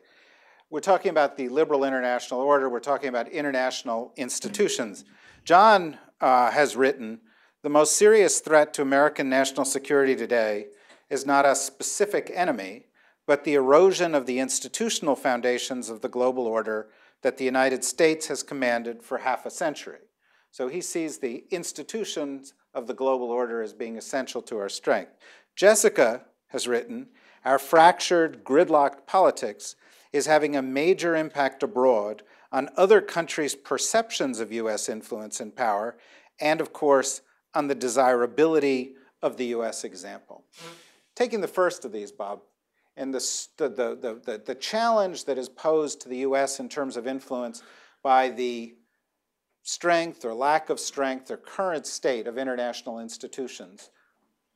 We're talking about the liberal international order. We're talking about international institutions. John uh, has written the most serious threat to American national security today is not a specific enemy, but the erosion of the institutional foundations of the global order that the United States has commanded for half a century. So he sees the institutions of the global order as being essential to our strength. Jessica has written, Our fractured, gridlocked politics is having a major impact abroad on other countries' perceptions of U.S. influence and power, and of course, on the desirability of the U.S. example. Taking the first of these, Bob, and the, the, the, the, challenge that is posed to the U.S. in terms of influence by the strength or lack of strength or current state of international institutions.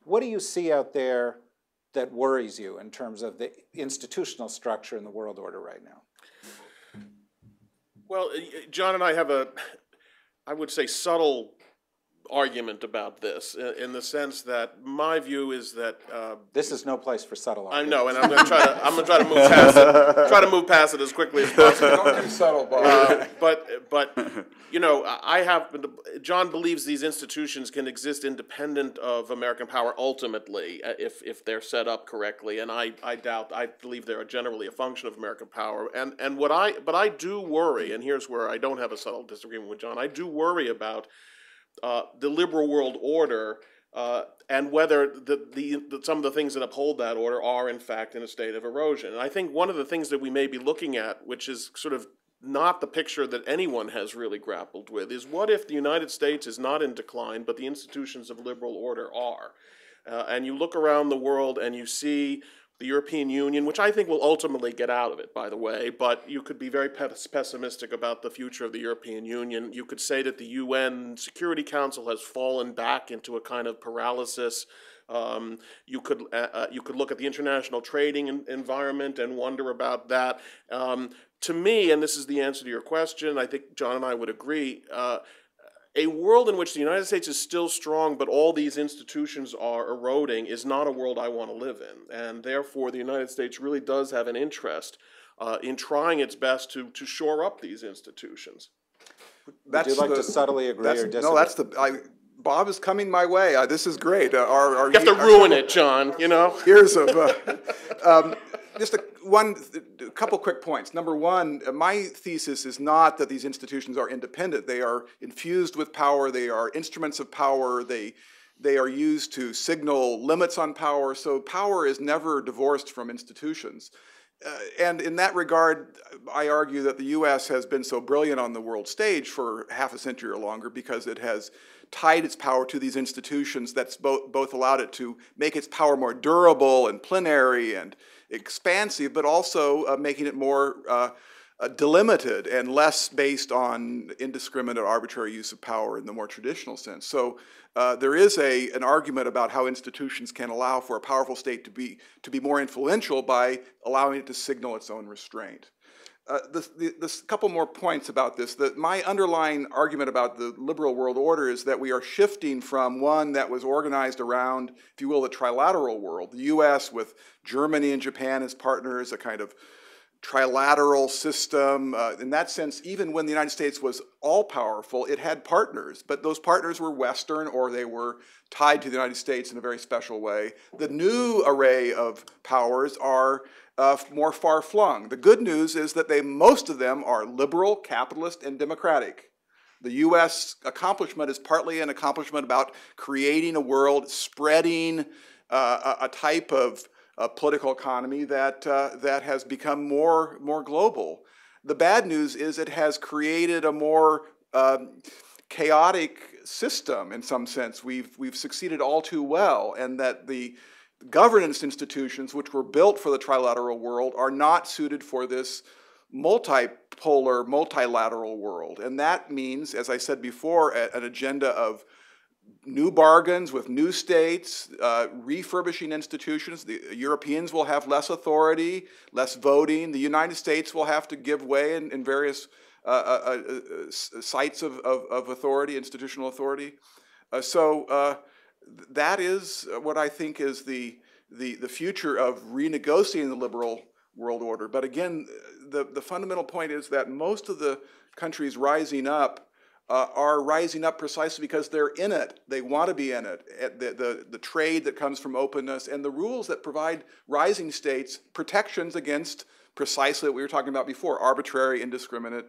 What do you see out there that worries you in terms of the institutional structure in the world order right now? Well, John and I have a, I would say, subtle argument about this in the sense that my view is that uh, this is no place for subtle. I know, and I'm going to try to I'm going to try to move past it. Try to move past it as quickly as possible. Don't do subtle, Bob. Uh, but but you know, I have John believes these institutions can exist independent of American power ultimately uh, if if they're set up correctly, and I I doubt I believe they are generally a function of American power. And and what I but I do worry, and here's where I don't have a subtle disagreement with John. I do worry about uh, the liberal world order uh, and whether the, the, the, some of the things that uphold that order are in fact in a state of erosion. And I think one of the things that we may be looking at, which is sort of not the picture that anyone has really grappled with, is what if the United States is not in decline, but the institutions of liberal order are? Uh, and you look around the world and you see the European Union, which I think will ultimately get out of it, by the way, but you could be very pessimistic about the future of the European Union. You could say that the UN Security Council has fallen back into a kind of paralysis. Um, you could uh, uh you could look at the international trading environment and wonder about that. Um, to me, and this is the answer to your question, I think John and I would agree. Uh, a world in which the United States is still strong, but all these institutions are eroding, is not a world I want to live in. And therefore, the United States really does have an interest uh, in trying its best to, to shore up these institutions. That's Would you like the, to subtly agree or disagree? No, that's the. I, Bob is coming my way. Uh, this is great. Uh, our, our, you have to ruin it, John. You know. Years of. Uh, um, just a, one, a couple quick points. Number one, my thesis is not that these institutions are independent. They are infused with power. They are instruments of power. They they are used to signal limits on power. So power is never divorced from institutions. Uh, and in that regard, I argue that the U.S. has been so brilliant on the world stage for half a century or longer because it has tied its power to these institutions that's both, both allowed it to make its power more durable and plenary and expansive, but also uh, making it more uh, uh, delimited and less based on indiscriminate arbitrary use of power in the more traditional sense. So uh, there is a, an argument about how institutions can allow for a powerful state to be, to be more influential by allowing it to signal its own restraint. Uh, this, this couple more points about this. The, my underlying argument about the liberal world order is that we are shifting from one that was organized around, if you will, the trilateral world, the U.S. with Germany and Japan as partners, a kind of trilateral system. Uh, in that sense, even when the United States was all powerful, it had partners, but those partners were Western or they were tied to the United States in a very special way. The new array of powers are uh, more far flung. The good news is that they, most of them are liberal, capitalist, and democratic. The US accomplishment is partly an accomplishment about creating a world, spreading uh, a, type of uh, political economy that, uh, that has become more, more global. The bad news is it has created a more um, chaotic system in some sense. We've, we've succeeded all too well, and that the governance institutions, which were built for the trilateral world, are not suited for this multipolar, multilateral world. And that means, as I said before, an agenda of new bargains with new states, uh, refurbishing institutions. The Europeans will have less authority, less voting. The United States will have to give way in, in various uh, uh, uh, uh sites of, of, of, authority, institutional authority. Uh, so that is what I think is the, the, the future of renegotiating the liberal world order. But again, the, the fundamental point is that most of the countries rising up uh, are rising up precisely because they're in it. They want to be in it. Uh, The, the, the trade that comes from openness and the rules that provide rising states protections against precisely what we were talking about before arbitrary, indiscriminate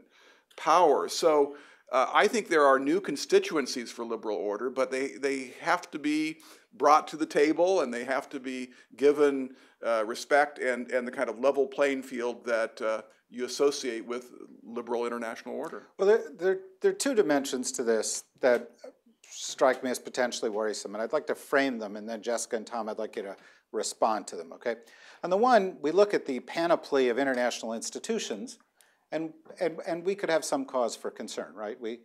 power. So uh, I think there are new constituencies for liberal order, but they, they have to be brought to the table and they have to be given uh, respect and, and the kind of level playing field that uh, you associate with liberal international order. Well, there, there, there are two dimensions to this that strike me as potentially worrisome, and I'd like to frame them, and then Jessica and Tom, I'd like you to respond to them, okay? On the one, we look at the panoply of international institutions, and, and, and we could have some cause for concern, right? We,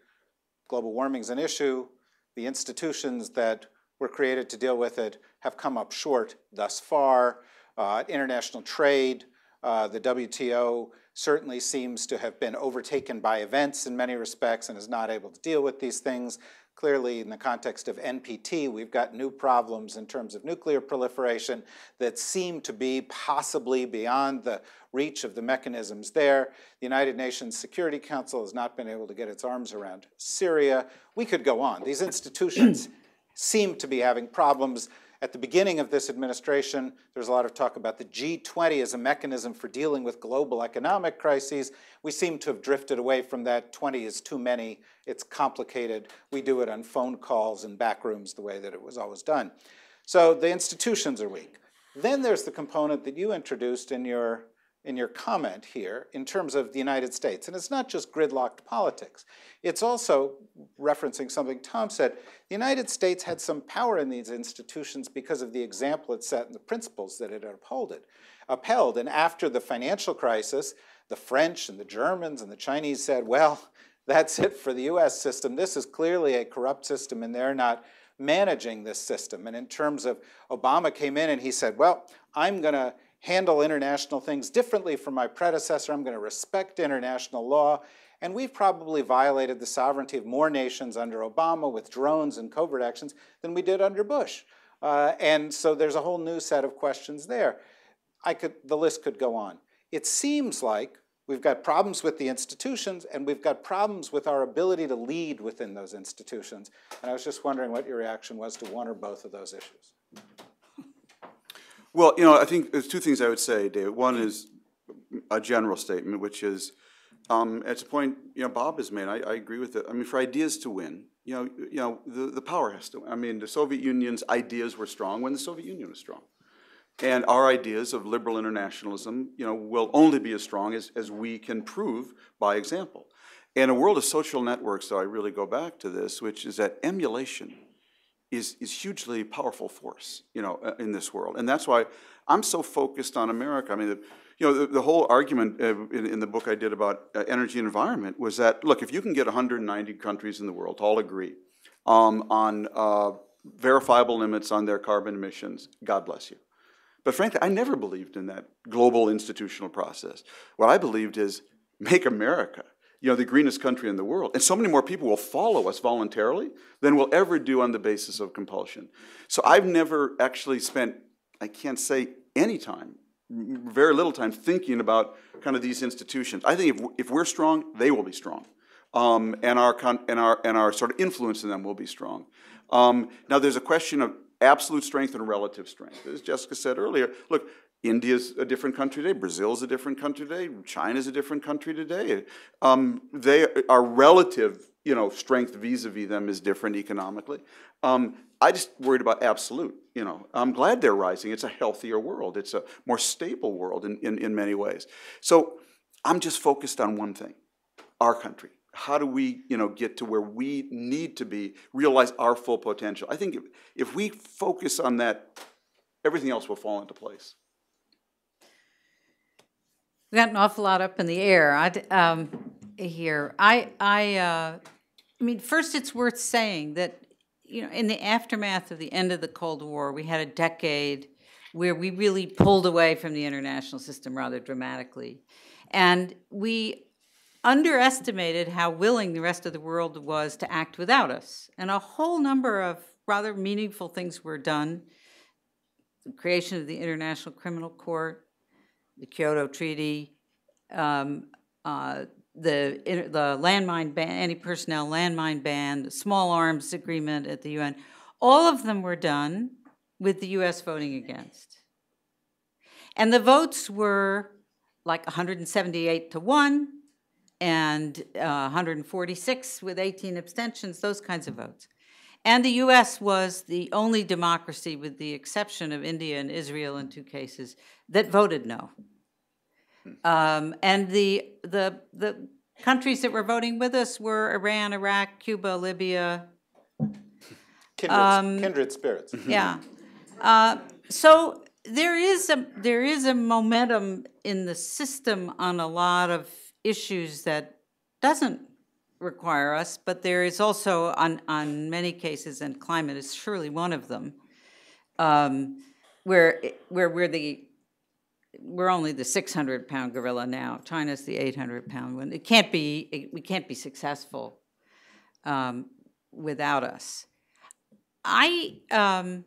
global warming's an issue, the institutions that were created to deal with it have come up short thus far. Uh, international trade, uh, the WTO certainly seems to have been overtaken by events in many respects and is not able to deal with these things. Clearly, in the context of NPT, we've got new problems in terms of nuclear proliferation that seem to be possibly beyond the reach of the mechanisms there. The United Nations Security Council has not been able to get its arms around Syria. We could go on. These institutions seem to be having problems. At the beginning of this administration, there's a lot of talk about the G20 as a mechanism for dealing with global economic crises. We seem to have drifted away from that. 20 is too many, it's complicated. We do it on phone calls and back rooms the way that it was always done. So the institutions are weak. Then there's the component that you introduced in your in your comment here in terms of the United States. And it's not just gridlocked politics. It's also referencing something Tom said. The United States had some power in these institutions because of the example it set and the principles that it upheld. upheld. And after the financial crisis, the French and the Germans and the Chinese said, well, that's it for the US system. This is clearly a corrupt system and they're not managing this system. And in terms of Obama came in and he said, well, I'm going to handle international things differently from my predecessor. I'm going to respect international law. And we've probably violated the sovereignty of more nations under Obama with drones and covert actions than we did under Bush. Uh, and so there's a whole new set of questions there. I could, the list could go on. It seems like we've got problems with the institutions and we've got problems with our ability to lead within those institutions. And I was just wondering what your reaction was to one or both of those issues. Well, you know, I think there's two things I would say, David. One is a general statement, which is, um, it's a point you know Bob has made. I, I, agree with it. I mean, for ideas to win, you know, you know, the, the power has to. Win. I mean, the Soviet Union's ideas were strong when the Soviet Union was strong, and our ideas of liberal internationalism, you know, will only be as strong as as we can prove by example. In a world of social networks, though, I really go back to this, which is that emulation is, is hugely powerful force, you know, uh, in this world. And that's why I'm so focused on America. I mean, the, you know, the, the whole argument uh, in, in, the book I did about uh, energy and environment was that, look, if you can get 190 countries in the world to all agree um, on uh, verifiable limits on their carbon emissions, God bless you. But frankly, I never believed in that global institutional process. What I believed is make America you know, the greenest country in the world. And so many more people will follow us voluntarily than we'll ever do on the basis of compulsion. So I've never actually spent, I can't say any time, very little time thinking about kind of these institutions. I think if, if we're strong, they will be strong. Um, and, our and, our, and our sort of influence in them will be strong. Um, now, there's a question of absolute strength and relative strength. As Jessica said earlier, look, India's a different country today. Brazil's a different country today. China's a different country today. Um, they are relative, you know, strength vis-a-vis them is different economically. Um, I just worried about absolute. You know, I'm glad they're rising. It's a healthier world. It's a more stable world in, in, in many ways. So I'm just focused on one thing: our country. How do we, you know, get to where we need to be, realize our full potential? I think if, if we focus on that, everything else will fall into place. We got an awful lot up in the air um, here. I, I, uh, I mean, first, it's worth saying that you know, in the aftermath of the end of the Cold War, we had a decade where we really pulled away from the international system rather dramatically, and we underestimated how willing the rest of the world was to act without us. And a whole number of rather meaningful things were done. The creation of the International Criminal Court, the Kyoto Treaty, um, uh, the, the landmine ban, anti-personnel landmine ban, the small arms agreement at the UN, all of them were done with the US voting against. And the votes were like 178 to 1 and uh, 146 with 18 abstentions, those kinds of votes. And the US was the only democracy, with the exception of India and Israel in two cases, that voted no. Um, and the, the, the countries that were voting with us were Iran, Iraq, Cuba, Libya, Kindred, kindred spirits. yeah. Uh, so there is a there is a momentum in the system on a lot of issues that doesn't require us, but there is also on on many cases, and climate is surely one of them, um, where where we're the we're only the 600 pound gorilla now. China's the 800 pound one. It can't be it, we can't be successful um, without us. I um,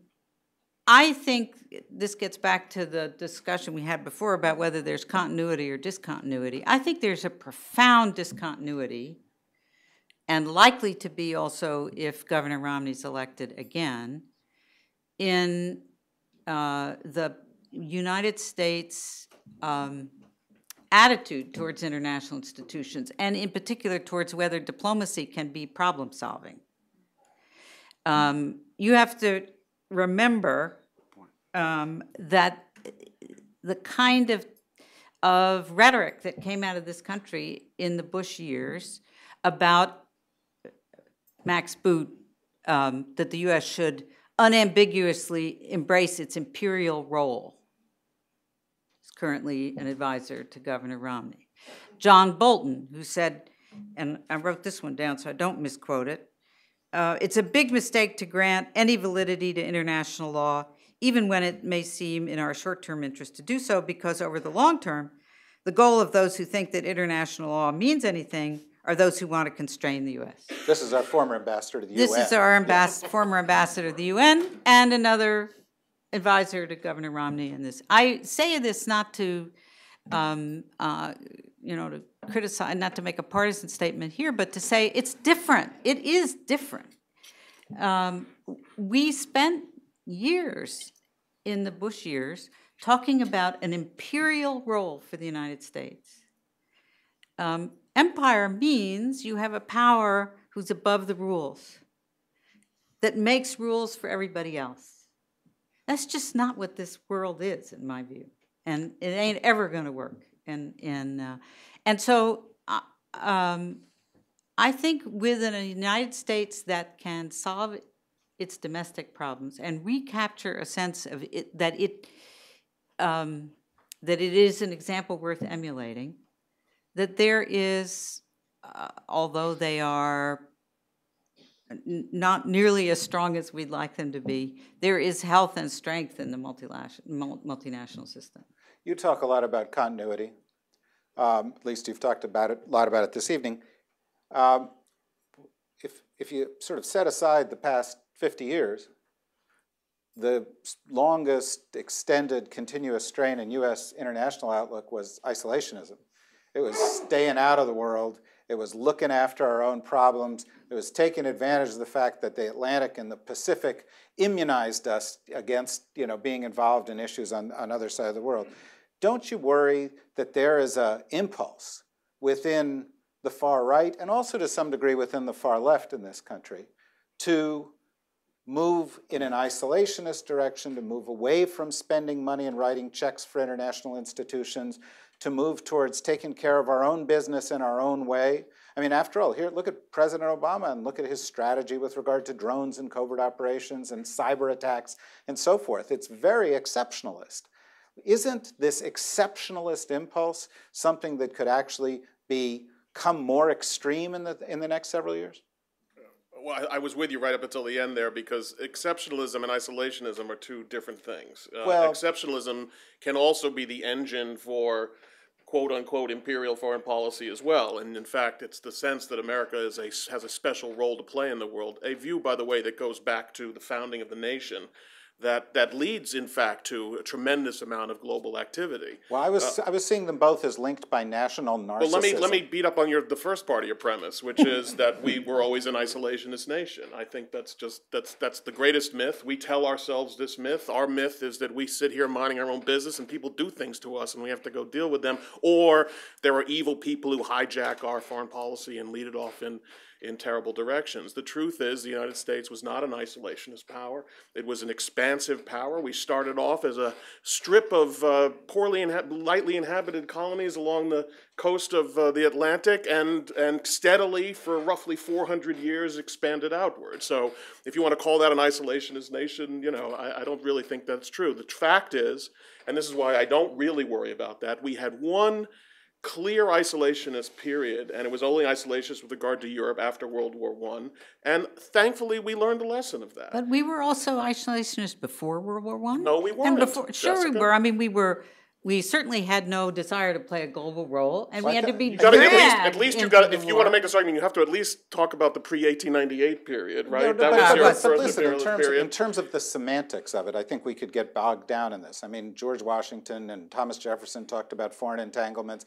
I think this gets back to the discussion we had before about whether there's continuity or discontinuity. I think there's a profound discontinuity, and likely to be also if Governor Romney's elected again, in uh, the United States um, attitude towards international institutions, and in particular towards whether diplomacy can be problem solving. Um, you have to remember um, that the kind of of rhetoric that came out of this country in the Bush years about Max Boot um, that the U.S. should unambiguously embrace its imperial role. He's currently an advisor to Governor Romney. John Bolton, who said, and I wrote this one down so I don't misquote it. Uh, it's a big mistake to grant any validity to international law, even when it may seem in our short term interest to do so, because over the long term, the goal of those who think that international law means anything are those who want to constrain the U.S. This is our former ambassador to the US. This UN. is our ambas- former ambassador to the UN and another advisor to Governor Romney in this. I say this not to, um, uh, you know, to criticize, not to make a partisan statement here, but to say it's different. It is different. Um, we spent years in the Bush years talking about an imperial role for the United States. Um, empire means you have a power who's above the rules, that makes rules for everybody else. That's just not what this world is, in my view, and it ain't ever going to work. And and uh, and so uh, um, I think within a United States that can solve its domestic problems and recapture a sense of it that it um, that it is an example worth emulating. That there is, uh, although they are not nearly as strong as we'd like them to be, there is health and strength in the multinational system. You talk a lot about continuity. Um, at least you've talked about it a lot about it this evening. Um, if if you sort of set aside the past 50 years, the longest extended continuous strain in U.S. international outlook was isolationism. It was staying out of the world. It was looking after our own problems. It was taking advantage of the fact that the Atlantic and the Pacific immunized us against, you know, being involved in issues on, on other side of the world. Don't you worry that there is a impulse within the far right and also to some degree within the far left in this country to move in an isolationist direction, to move away from spending money and writing checks for international institutions, to move towards taking care of our own business in our own way. I mean, after all, here, look at President Obama and look at his strategy with regard to drones and covert operations and cyber attacks and so forth. It's very exceptionalist. Isn't this exceptionalist impulse something that could actually become more extreme in the, in the next several years? Well, I, I was with you right up until the end there because exceptionalism and isolationism are two different things. Uh, Well- exceptionalism can also be the engine for quote unquote imperial foreign policy as well. And in fact, it's the sense that America is a, has a special role to play in the world. A view, by the way, that goes back to the founding of the nation, that, that leads, in fact, to a tremendous amount of global activity. Well, I was, uh, I was seeing them both as linked by national narcissism. But let me let me beat up on your the first part of your premise, which is that we were always an isolationist nation. I think that's just that's that's the greatest myth. We tell ourselves this myth. Our myth is that we sit here minding our own business and people do things to us and we have to go deal with them. Or there are evil people who hijack our foreign policy and lead it off in in terrible directions. The truth is, the United States was not an isolationist power. It was an expansive power. We started off as a strip of uh, poorly, inha- lightly inhabited colonies along the coast of uh, the Atlantic, and and steadily for roughly 400 years expanded outward. So, if you want to call that an isolationist nation, you know, I, I don't really think that's true. The fact is, and this is why I don't really worry about that. We had one clear isolationist period, and it was only isolationist with regard to Europe after World War One. And thankfully, we learned a lesson of that. But we were also isolationist before World War One. No, we weren't, before, sure we were. I mean, we were. We certainly had no desire to play a global role, and we had to be You gotta, at least, at least you into got. If you want to make this argument, you have to at least talk about the pre eighteen ninety eight period, right? No, that but- was but- your but- but listen, in terms, period. in terms of the semantics of it, I think we could get bogged down in this. I mean, George Washington and Thomas Jefferson talked about foreign entanglements.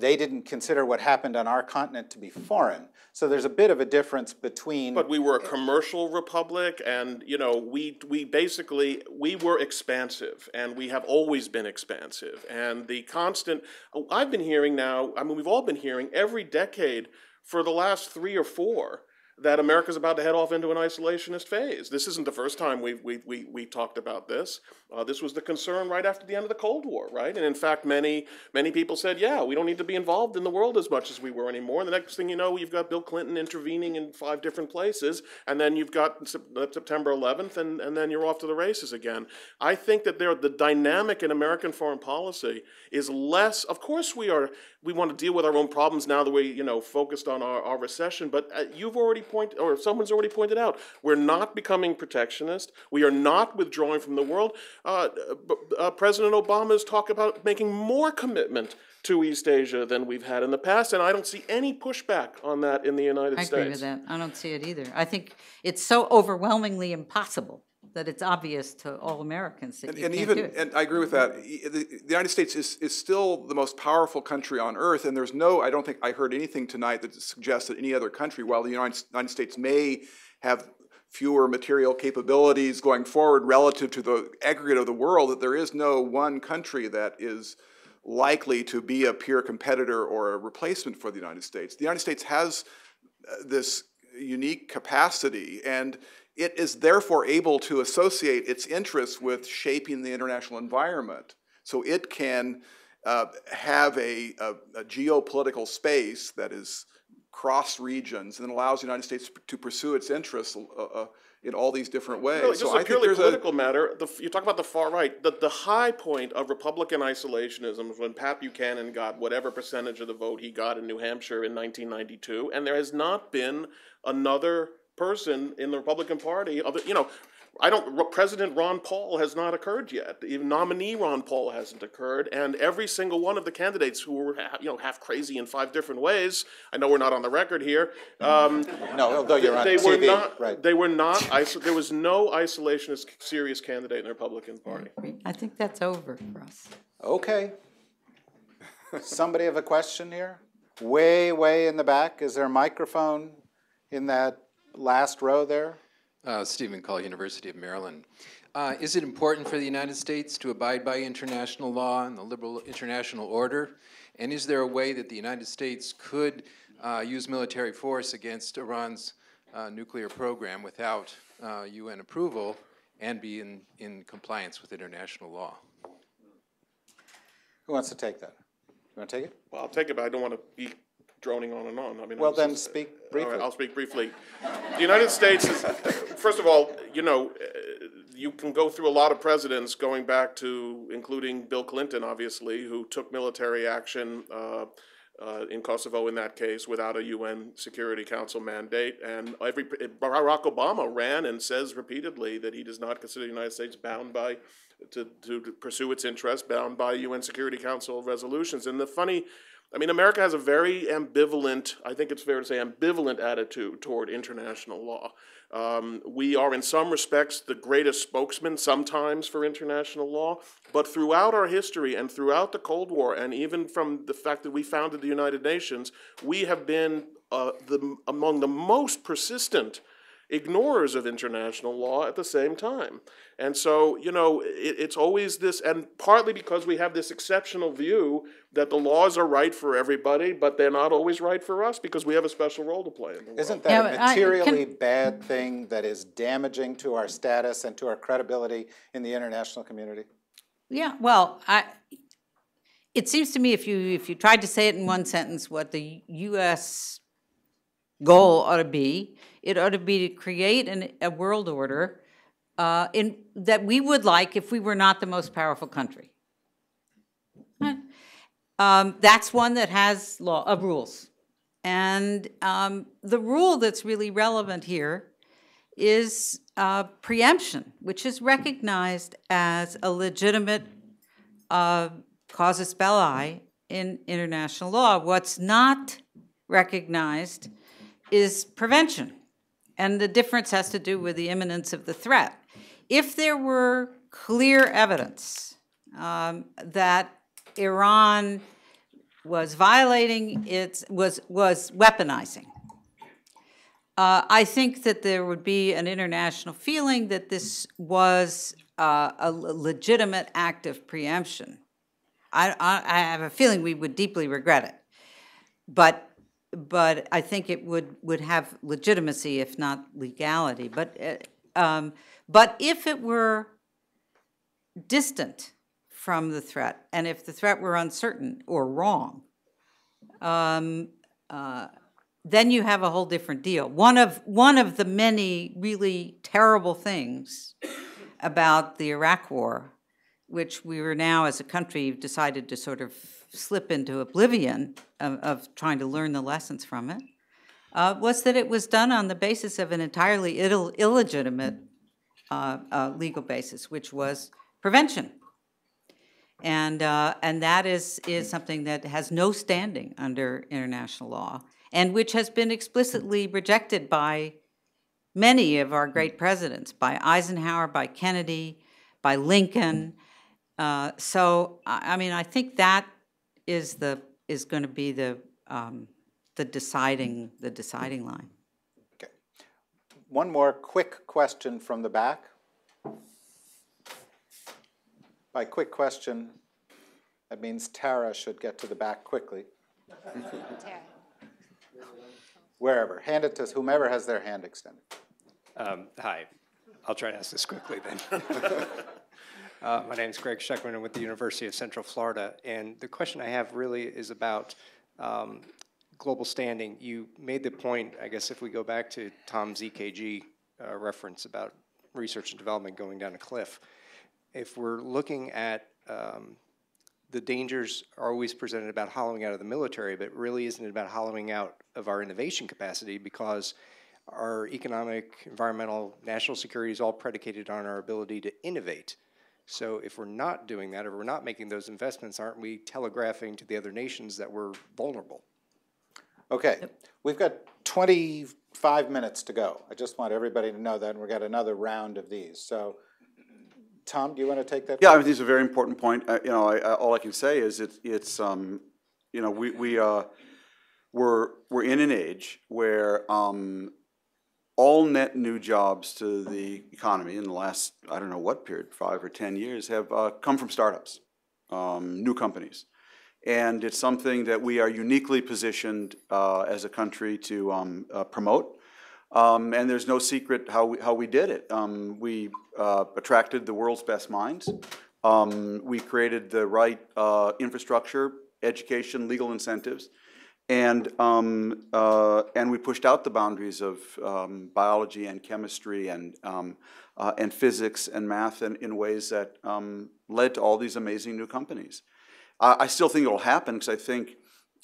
They didn't consider what happened on our continent to be foreign. So there's a bit of a difference between. But we were a commercial republic, and you know, we we basically we were expansive, and we have always been expansive. And the constant I've been hearing now, I mean, we've all been hearing every decade for the last three or four that America's about to head off into an isolationist phase. This isn't the first time we've we we we talked about this. Uh, this was the concern right after the end of the Cold War, right? And in fact, many many people said, "Yeah, we don't need to be involved in the world as much as we were anymore." And the next thing you know, you've got Bill Clinton intervening in five different places, and then you've got uh, September 11th, and, and then you're off to the races again. I think that there, the dynamic in American foreign policy is less. Of course, we are we want to deal with our own problems now that we you know focused on our, our recession. But uh, you've already pointed, or someone's already pointed out, we're not becoming protectionist. We are not withdrawing from the world. Uh, b- uh, President Obama has talked about making more commitment to East Asia than we've had in the past, and I don't see any pushback on that in the United I States. I agree with that. I don't see it either. I think it's so overwhelmingly impossible that it's obvious to all Americans that you And can't even, do it. and I agree with that. The, the United States is, is still the most powerful country on earth, and there's no, I don't think I heard anything tonight that suggests that any other country, while the United, United States may have fewer material capabilities going forward relative to the aggregate of the world, that there is no one country that is likely to be a peer competitor or a replacement for the United States. The United States has uh, this unique capacity, and it is therefore able to associate its interests with shaping the international environment. So it can uh, have a, a, a geopolitical space that is cross regions and allows the United States to pursue its interests uh, uh, in all these different ways. Really, this so a think purely there's political matter. The, you talk about the far right. The, the high point of Republican isolationism was when Pat Buchanan got whatever percentage of the vote he got in New Hampshire in 1992, and there has not been another person in the Republican Party. Other, you know, I don't. President Ron Paul has not occurred yet. Even nominee Ron Paul hasn't occurred, and every single one of the candidates who were you know half crazy in five different ways. I know we're not on the record here. Um, No, although you're on they were TV, not. right. They were not. Iso- there was no isolationist serious candidate in the Republican Party. I think that's over for us. Okay. Somebody have a question here? Way, way in the back. Is there a microphone in that last row there? Uh, Steven Kull, University of Maryland. Uh, is it important for the United States to abide by international law and the liberal international order? And is there a way that the United States could uh, use military force against Iran's uh, nuclear program without uh, UN approval and be in, in compliance with international law? Who wants to take that? You want to take it? Well, I'll take it, but I don't want to be droning on and on. I mean, Well, then speak All briefly. right, I'll speak briefly. The United States is, first of all, you know, uh, you can go through a lot of presidents going back to, including Bill Clinton, obviously, who took military action uh, uh, in Kosovo in that case without a UN Security Council mandate. And every Barack Obama ran and says repeatedly that he does not consider the United States bound by to, to pursue its interests, bound by UN Security Council resolutions. And the funny I mean, America has a very ambivalent, I think it's fair to say, ambivalent attitude toward international law. Um, we are, in some respects, the greatest spokesman sometimes for international law, but throughout our history and throughout the Cold War, and even from the fact that we founded the United Nations, we have been uh, the, among the most persistent ignorers of international law at the same time. And so, you know, it, it's always this, and partly because we have this exceptional view that the laws are right for everybody, but they're not always right for us because we have a special role to play in the world. Isn't that but a I- materially can- bad thing that is damaging to our status and to our credibility in the international community? Yeah, well, I, it seems to me if you, if you tried to say it in one sentence, what the US goal ought to be, it ought to be to create an, a world order uh, in, that we would like if we were not the most powerful country. Um, that's one that has law, uh, rules. And um, the rule that's really relevant here is uh, preemption, which is recognized as a legitimate uh, casus belli in international law. What's not recognized is prevention, and the difference has to do with the imminence of the threat. If there were clear evidence um, that Iran was violating its was was weaponizing uh, I think that there would be an international feeling that this was uh, a legitimate act of preemption. I, I, I have a feeling we would deeply regret it, but but I think it would would have legitimacy if not legality. But uh, um, but if it were distant from the threat, and if the threat were uncertain or wrong, um, uh, then you have a whole different deal. One of one of the many really terrible things about the Iraq War, which we were now as a country decided to sort of slip into oblivion of, of trying to learn the lessons from it, uh, was that it was done on the basis of an entirely Ill, illegitimate uh, uh, legal basis, which was prevention. And, uh, and that is, is something that has no standing under international law and which has been explicitly rejected by many of our great presidents, by Eisenhower, by Kennedy, by Lincoln. Uh, so, I, I mean, I think that is the is going to be the um, the deciding the deciding line. Okay. One more quick question from the back. By quick question, that means Tara should get to the back quickly. Tara. Wherever. Hand it to whomever has their hand extended. Um, Hi, I'll try to ask this quickly then. Uh, My name is Greg Scheckman, I'm with the University of Central Florida, and the question I have really is about um, global standing. You made the point, I guess if we go back to Tom's EKG uh, reference about research and development going down a cliff, if we're looking at um, the dangers are always presented about hollowing out of the military, but really isn't it about hollowing out of our innovation capacity because our economic, environmental, national security is all predicated on our ability to innovate. So if we're not doing that, or we're not making those investments, aren't we telegraphing to the other nations that we're vulnerable? Okay, we've got 25 minutes to go. I just want everybody to know that, and we've got another round of these. So, Tom, do you want to take that? Yeah, I think it's a very important point. Uh, you know, I, I, all I can say is it's, it's um, you know, we, we, uh, we're, we're in an age where um, all net new jobs to the economy in the last, I don't know what period, five or 10 years, have uh, come from startups, um, new companies. And it's something that we are uniquely positioned uh, as a country to um, uh, promote. Um, and there's no secret how we, how we did it. Um, we uh, attracted the world's best minds. Um, we created the right uh, infrastructure, education, legal incentives, and um, uh, and we pushed out the boundaries of um, biology and chemistry and um, uh, and physics and math in, in ways that um, led to all these amazing new companies. I, I still think it'll happen because I think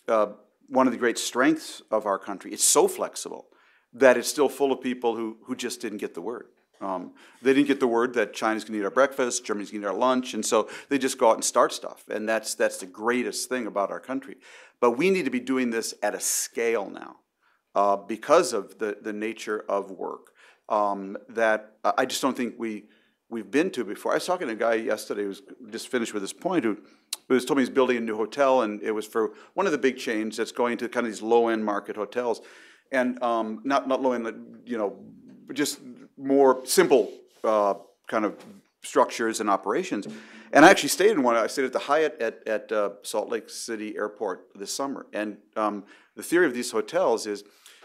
uh, one of the great strengths of our country it's so flexible that it's still full of people who who just didn't get the word. Um, they didn't get the word that China's going to eat our breakfast, Germany's going to eat our lunch, and so they just go out and start stuff. And that's that's the greatest thing about our country. But we need to be doing this at a scale now, uh, because of the the nature of work. Um, that I just don't think we we've been to before. I was talking to a guy yesterday who was just finished with this point who who was told me he's building a new hotel, and it was for one of the big chains that's going to kind of these low end market hotels, and um, not not low end, you know, just more simple uh, kind of structures and operations. And I actually stayed in one. I stayed at the Hyatt at, at uh, Salt Lake City Airport this summer. And um, the theory of these hotels is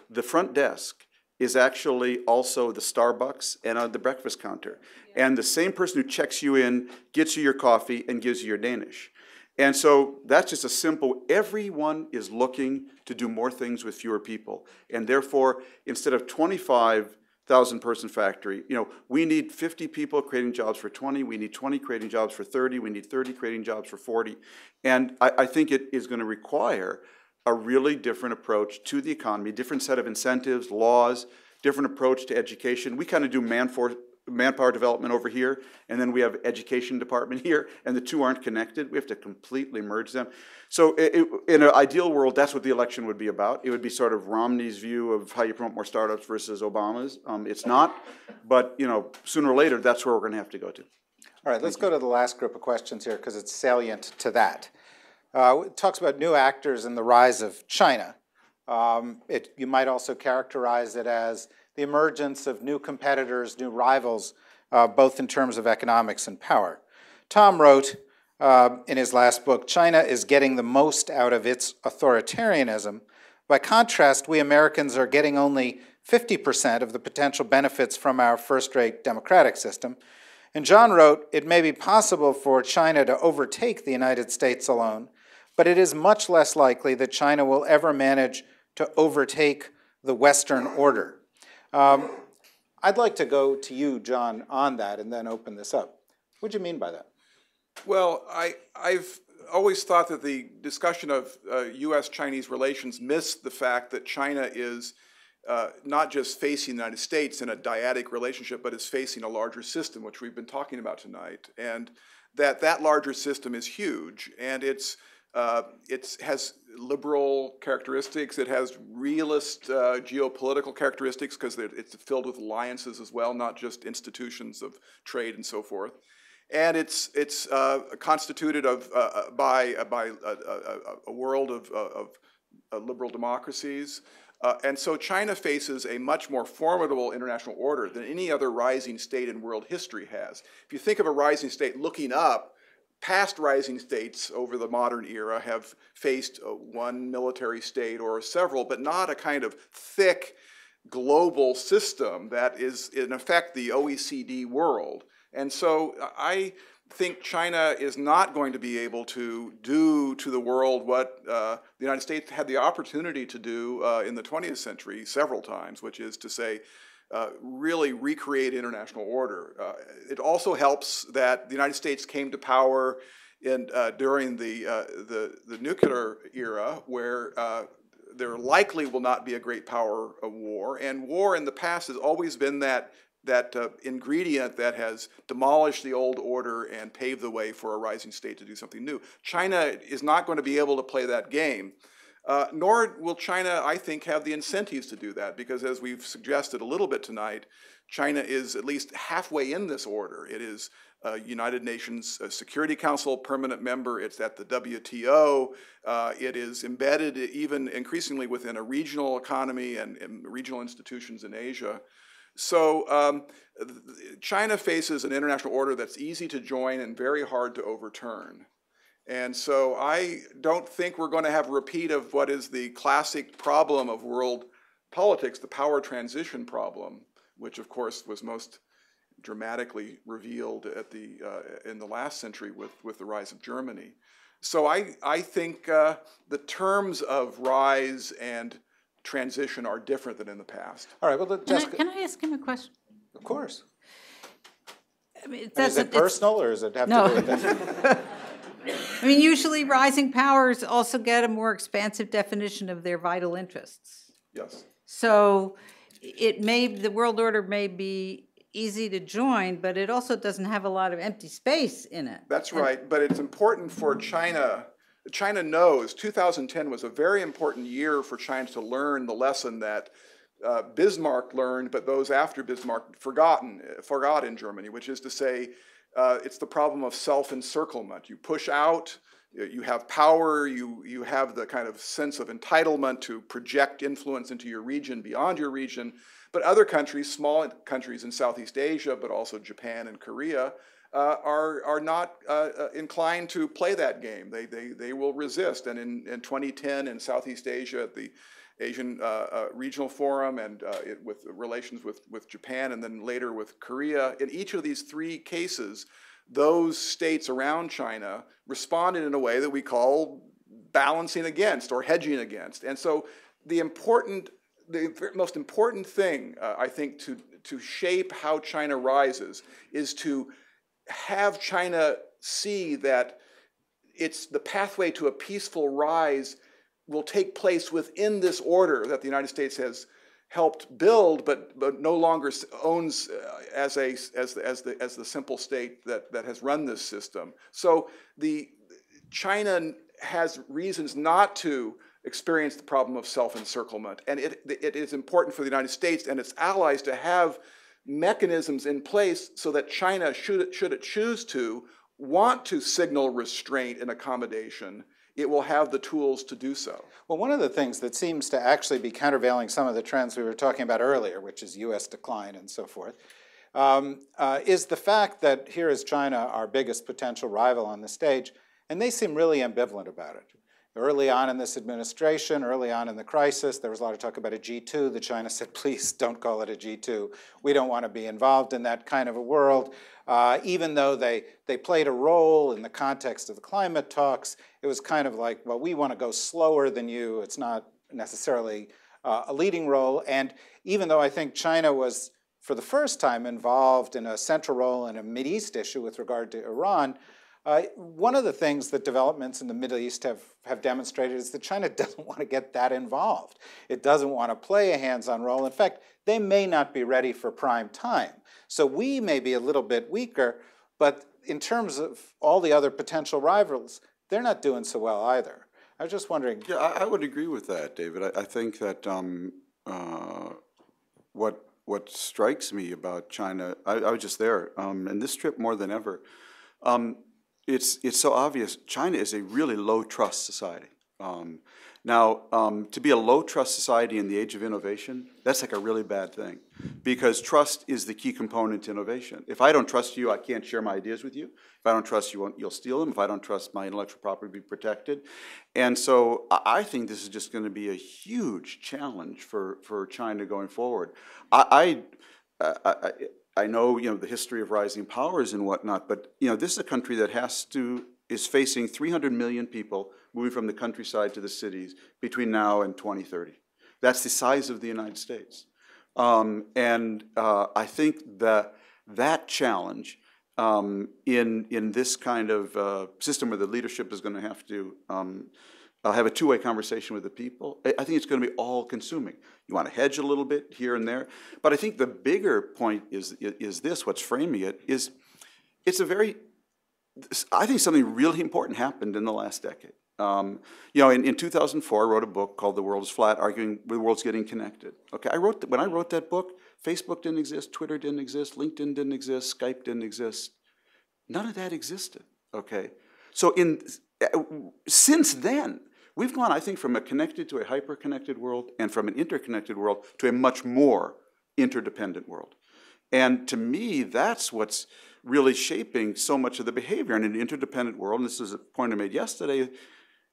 the front desk is actually also the Starbucks and uh, the breakfast counter. And the same person who checks you in gets you your coffee and gives you your Danish. And so that's just a simple, everyone is looking to do more things with fewer people. And therefore, instead of 25 thousand person factory. You know, we need 50 people creating jobs for 20. We need 20 creating jobs for 30. We need 30 creating jobs for 40. And I, I think it is going to require a really different approach to the economy, different set of incentives, laws, different approach to education. We kind of do man for, manpower development over here, and then we have education department here, and the two aren't connected. We have to completely merge them. So it, it, in an ideal world, that's what the election would be about. It would be sort of Romney's view of how you promote more startups versus Obama's. Um, it's not, but you know, sooner or later, that's where we're going to have to go to. All right, let's go to the last group of questions here because it's salient to that. Uh, it talks about new actors and the rise of China. Um, it, you might also characterize it as the emergence of new competitors, new rivals, uh, both in terms of economics and power. Tom wrote uh, in his last book China is getting the most out of its authoritarianism. By contrast, we Americans are getting only 50% of the potential benefits from our first rate democratic system. And John wrote, It may be possible for China to overtake the United States alone, but it is much less likely that China will ever manage to overtake the Western order. Um, I'd like to go to you, John, on that and then open this up. What do you mean by that? Well, I, I've always thought that the discussion of uh, U.S. Chinese relations missed the fact that China is uh, not just facing the United States in a dyadic relationship, but is facing a larger system, which we've been talking about tonight. And that that larger system is huge, and it's uh, it has liberal characteristics. It has realist uh, geopolitical characteristics because it's filled with alliances as well, not just institutions of trade and so forth. And it's it's uh, constituted of uh, uh, by by a, a, a, world of, of liberal democracies. and so China faces a much more formidable international order than any other rising state in world history has. If you think of a rising state looking up, past rising states over the modern era have faced uh, one military state or several, but not a kind of thick global system that is, in effect, the OECD world. And so uh, I think China is not going to be able to do to the world what uh, the United States had the opportunity to do uh, in the 20th century several times, which is to say, uh, really recreate international order. Uh, it also helps that the United States came to power in, uh, during the, uh, the, the, nuclear era, where uh, there likely will not be a great power of war. And war in the past has always been that, that ingredient that has demolished the old order and paved the way for a rising state to do something new. China is not going to be able to play that game. Uh, nor will China, I think, have the incentives to do that, because as we've suggested a little bit tonight, China is at least halfway in this order. It is a United Nations Security Council permanent member, it's at the WTO, uh, it is embedded even increasingly within a regional economy and, and regional institutions in Asia. So um, China faces an international order that's easy to join and very hard to overturn. And so I don't think we're going to have a repeat of what is the classic problem of world politics, the power transition problem, which of course was most dramatically revealed at the, uh, in the last century with, with the rise of Germany. So I, I think uh, the terms of rise and transition are different than in the past. All right, well, can, Jessica. I, can I ask him a question? Of course. I mean, it is it personal or is it have no. to do with I mean, usually rising powers also get a more expansive definition of their vital interests. Yes. So it may, the world order may be easy to join, but it also doesn't have a lot of empty space in it. That's right, but it's important for China. China knows 2010 was a very important year for China to learn the lesson that uh, Bismarck learned, but those after Bismarck forgotten, forgot in Germany, which is to say, uh, it's the problem of self-encirclement. You push out, you have power, you, you have the kind of sense of entitlement to project influence into your region beyond your region. But other countries, small countries in Southeast Asia, but also Japan and Korea, uh, are, are not uh, uh inclined to play that game. They, they, they will resist. And in, in 2010 in Southeast Asia at the ASEAN uh, uh, Regional Forum and uh, it, with relations with, with Japan and then later with Korea. In each of these three cases, those states around China responded in a way that we call balancing against or hedging against. And so the important, the most important thing, uh, I think, to, to shape how China rises is to have China see that it's the pathway to a peaceful rise will take place within this order that the United States has helped build, but, but no longer owns uh, as, a, as, the, as, the, as the simple state that, that has run this system. So the, China has reasons not to experience the problem of self-encirclement. And it, it is important for the United States and its allies to have mechanisms in place so that China, should it, should it choose to, want to signal restraint and accommodation it will have the tools to do so. Well, one of the things that seems to actually be countervailing some of the trends we were talking about earlier, which is US decline and so forth, um, uh, is the fact that here is China, our biggest potential rival on the stage, and they seem really ambivalent about it. Early on in this administration, early on in the crisis, there was a lot of talk about a G2. The China said, please don't call it a G2. We don't want to be involved in that kind of a world. Uh, even though they, they played a role in the context of the climate talks, it was kind of like, well, we want to go slower than you. It's not necessarily uh, a leading role. And even though I think China was, for the first time, involved in a central role in a East issue with regard to Iran, uh, one of the things that developments in the Middle East have, have demonstrated is that China doesn't want to get that involved. It doesn't want to play a hands-on role. In fact, they may not be ready for prime time. So we may be a little bit weaker, but in terms of all the other potential rivals, they're not doing so well either. I was just wondering. Yeah, I, I would agree with that, David. I, I think that um, uh, what what strikes me about China, I, I was just there, um, and this trip more than ever. Um, it's, it's so obvious. China is a really low trust society. Um, now, um, to be a low trust society in the age of innovation, that's like a really bad thing because trust is the key component to innovation. If I don't trust you, I can't share my ideas with you. If I don't trust you, you'll steal them. If I don't trust my intellectual property be protected. And so I think this is just going to be a huge challenge for, for China going forward. I, I, I, I know you know the history of rising powers and whatnot, but you know this is a country that has to is facing 300 million people moving from the countryside to the cities between now and 2030. That's the size of the United States, um, and uh, I think that that challenge um, in in this kind of uh, system where the leadership is going to have to um, I'll have a two-way conversation with the people. I think it's going to be all-consuming. You want to hedge a little bit here and there, but I think the bigger point is is this: what's framing it is, it's a very, I think something really important happened in the last decade. Um, you know, in, in 2004, I wrote a book called "The World Is Flat," arguing the world's getting connected. Okay, I wrote that when I wrote that book, Facebook didn't exist, Twitter didn't exist, LinkedIn didn't exist, Skype didn't exist. None of that existed. Okay, so in since then We've gone, I think, from a connected to a hyper-connected world and from an interconnected world to a much more interdependent world. And to me, that's what's really shaping so much of the behavior in an interdependent world. And this is a point I made yesterday.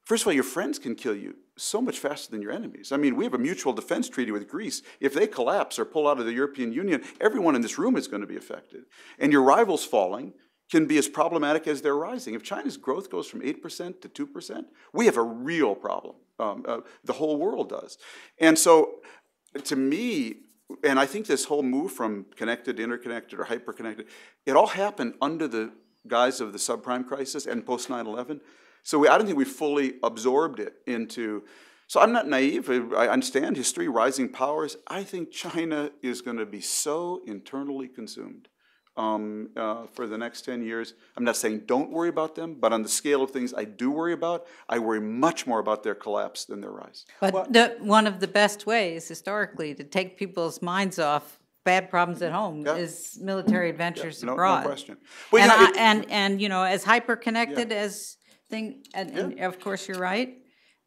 First of all, your friends can kill you so much faster than your enemies. I mean, we have a mutual defense treaty with Greece. If they collapse or pull out of the European Union, everyone in this room is going to be affected. And your rivals falling, can be as problematic as they're rising. If China's growth goes from 8% to 2%, we have a real problem. Um, uh, the whole world does. And so, to me, and I think this whole move from connected to interconnected or hyperconnected, it all happened under the guise of the subprime crisis and post 9 11. So we, I don't think we fully absorbed it into So I'm not naive. I understand history, rising powers. I think China is going to be so internally consumed um, uh, for the next 10 years. I'm not saying don't worry about them, but on the scale of things I do worry about, I worry much more about their collapse than their rise. But the, one of the best ways historically to take people's minds off bad problems at home Yeah. is military adventures No, abroad. no question. Well, and, you know, I, and and you know, as hyper connected as thing, and, and of course you're right.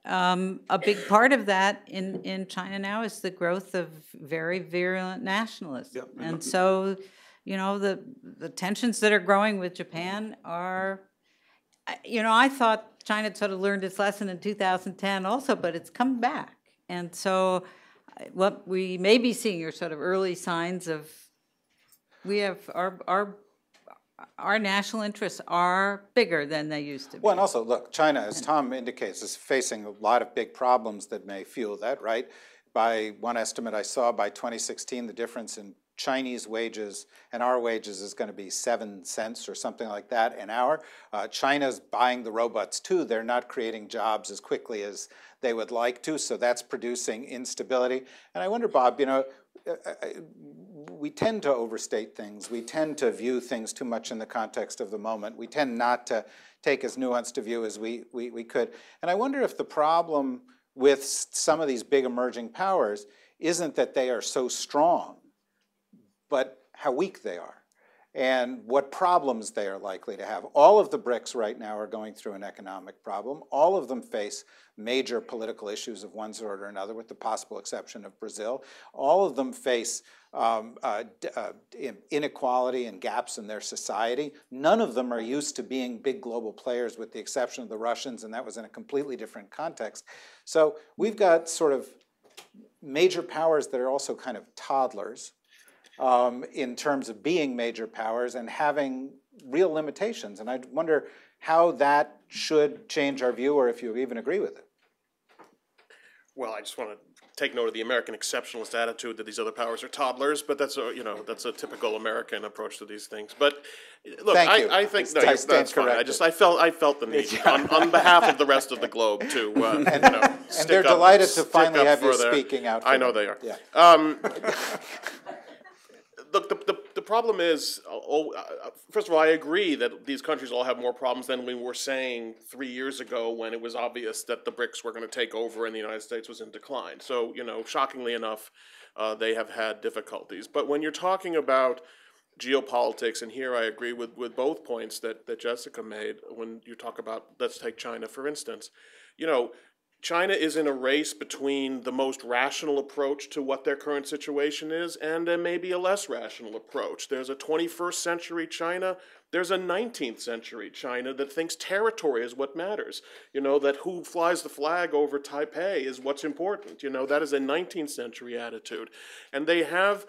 Um, a big part of that in, in China now is the growth of very virulent nationalism, Yeah, and so you know the the tensions that are growing with Japan are. You know, I thought China had sort of learned its lesson in 2010 also, but it's come back, and so what we may be seeing are sort of early signs of we have our our our national interests are bigger than they used to be. Well, and also, look, China, as Tom indicates, is facing a lot of big problems that may fuel that, right? By one estimate I saw, by 2016, the difference in Chinese wages and our wages is going to be seven cents or something like that an hour. Uh, China's buying the robots too. They're not creating jobs as quickly as they would like to, so that's producing instability. And I wonder, Bob, you know, we tend to overstate things. We tend to view things too much in the context of the moment. We tend not to take as nuanced a view as we, we, we could. And I wonder if the problem with some of these big emerging powers isn't that they are so strong, but how weak they are and what problems they are likely to have. All of the BRICS right now are going through an economic problem. All of them face major political issues of one sort or another, with the possible exception of Brazil. All of them face um, uh, uh, inequality and gaps in their society. None of them are used to being big global players, with the exception of the Russians, and that was in a completely different context. So we've got sort of major powers that are also kind of toddlers um, in terms of being major powers and having real limitations. And I wonder how that should change our view, or if you even agree with it. Well, I just want to take note of the American exceptionalist attitude that these other powers are toddlers, but that's a you know that's a typical American approach to these things. But look, I. I think no, I that's fine. I just I felt I felt the need on, on behalf of the rest of the globe to uh, you know, And they're up- delighted to finally have you their- speaking out. I know them. they are. Yeah. Um, look, the, the, the problem is, oh, uh, first of all, I agree that these countries all have more problems than we were saying three years ago when it was obvious that the BRICS were going to take over and the United States was in decline. So, you know, shockingly enough, uh, they have had difficulties. But when you're talking about geopolitics, and here I agree with, with both points that, that Jessica made, when you talk about, let's take China for instance, you know, China is in a race between the most rational approach to what their current situation is and then maybe a less rational approach. There's a 21st century China, there's a 19th century China that thinks territory is what matters. You know, that who flies the flag over Taipei is what's important. You know, that is a 19th century attitude. And they have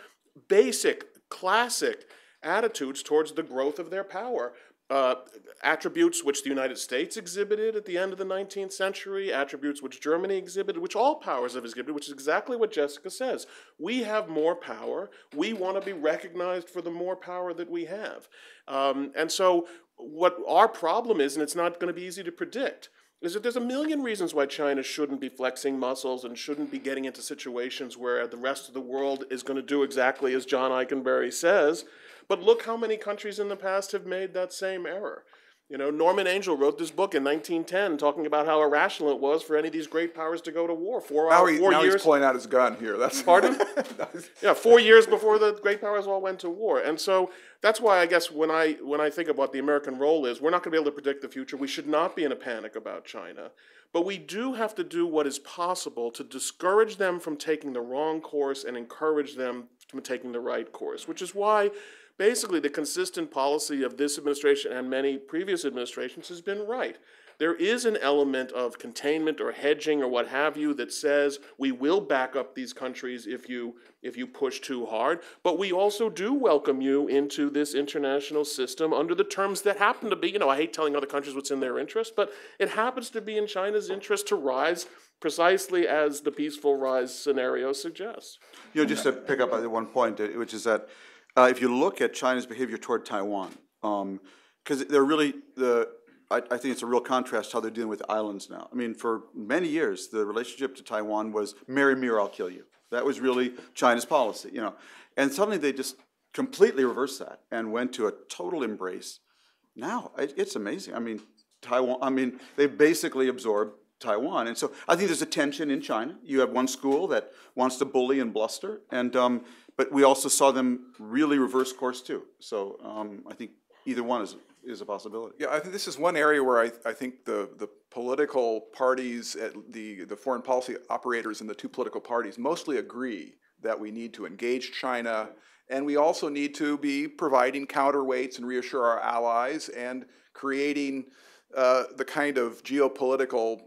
basic, classic attitudes towards the growth of their power. Uh, attributes which the United States exhibited at the end of the 19th century, attributes which Germany exhibited, which all powers have exhibited, which is exactly what Jessica says. We have more power. We want to be recognized for the more power that we have. Um, and so, what our problem is, and it's not going to be easy to predict, is that there's a million reasons why China shouldn't be flexing muscles and shouldn't be getting into situations where the rest of the world is going to do exactly as John Ikenberry says. But look how many countries in the past have made that same error. You know, Norman Angell wrote this book in 1910 talking about how irrational it was for any of these great powers to go to war. Four, Now, he, four now years. he's pulling out his gun here. That's Pardon? yeah, four years before the great powers all went to war, and so that's why I guess when I when I think what the American role is, we're not going to be able to predict the future. We should not be in a panic about China, but we do have to do what is possible to discourage them from taking the wrong course and encourage them from taking the right course. Which is why. Basically, the consistent policy of this administration and many previous administrations has been right. There is an element of containment or hedging or what have you that says we will back up these countries if you if you push too hard, but we also do welcome you into this international system under the terms that happen to be, you know, I hate telling other countries what's in their interest, but it happens to be in China's interest to rise precisely as the peaceful rise scenario suggests. You know, just to pick up on one point, uh, which is that uh, if you look at China's behavior toward Taiwan, because they're really the I, I think it's a real contrast how they're dealing with islands now. I mean, for many years, the relationship to Taiwan was marry me or I'll kill you. That was really China's policy, you know. And suddenly they just completely reversed that and went to a total embrace. Now it, it's amazing. I mean, Taiwan. I mean, they've basically absorbed Taiwan, and so I think there's a tension in China. You have one school that wants to bully and bluster, and um, but we also saw them really reverse course too. So um, I think either one is is a possibility. Yeah, I think this is one area where I, I think the, the political parties, the, the foreign policy operators in the two political parties mostly agree that we need to engage China and we also need to be providing counterweights and reassure our allies and creating uh, the kind of geopolitical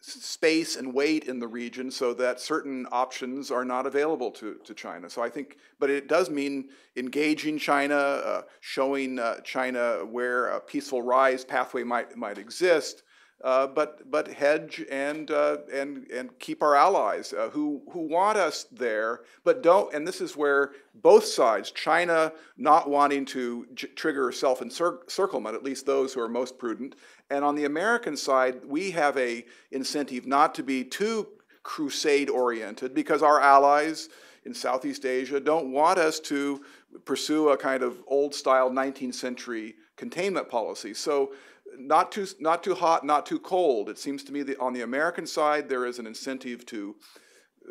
space and weight in the region so that certain options are not available to, to China. So I think, but it does mean engaging China, uh, showing uh, China where a peaceful rise pathway might, might exist, uh, but but hedge and uh, and and keep our allies uh, who who want us there, but don't. And this is where both sides, China not wanting to trigger self-encirclement, at least those who are most prudent, and on the American side, we have a incentive not to be too crusade oriented because our allies in Southeast Asia don't want us to pursue a kind of old style 19th century containment policy. So not too, not too hot, not too cold. It seems to me that on the American side, there is an incentive to,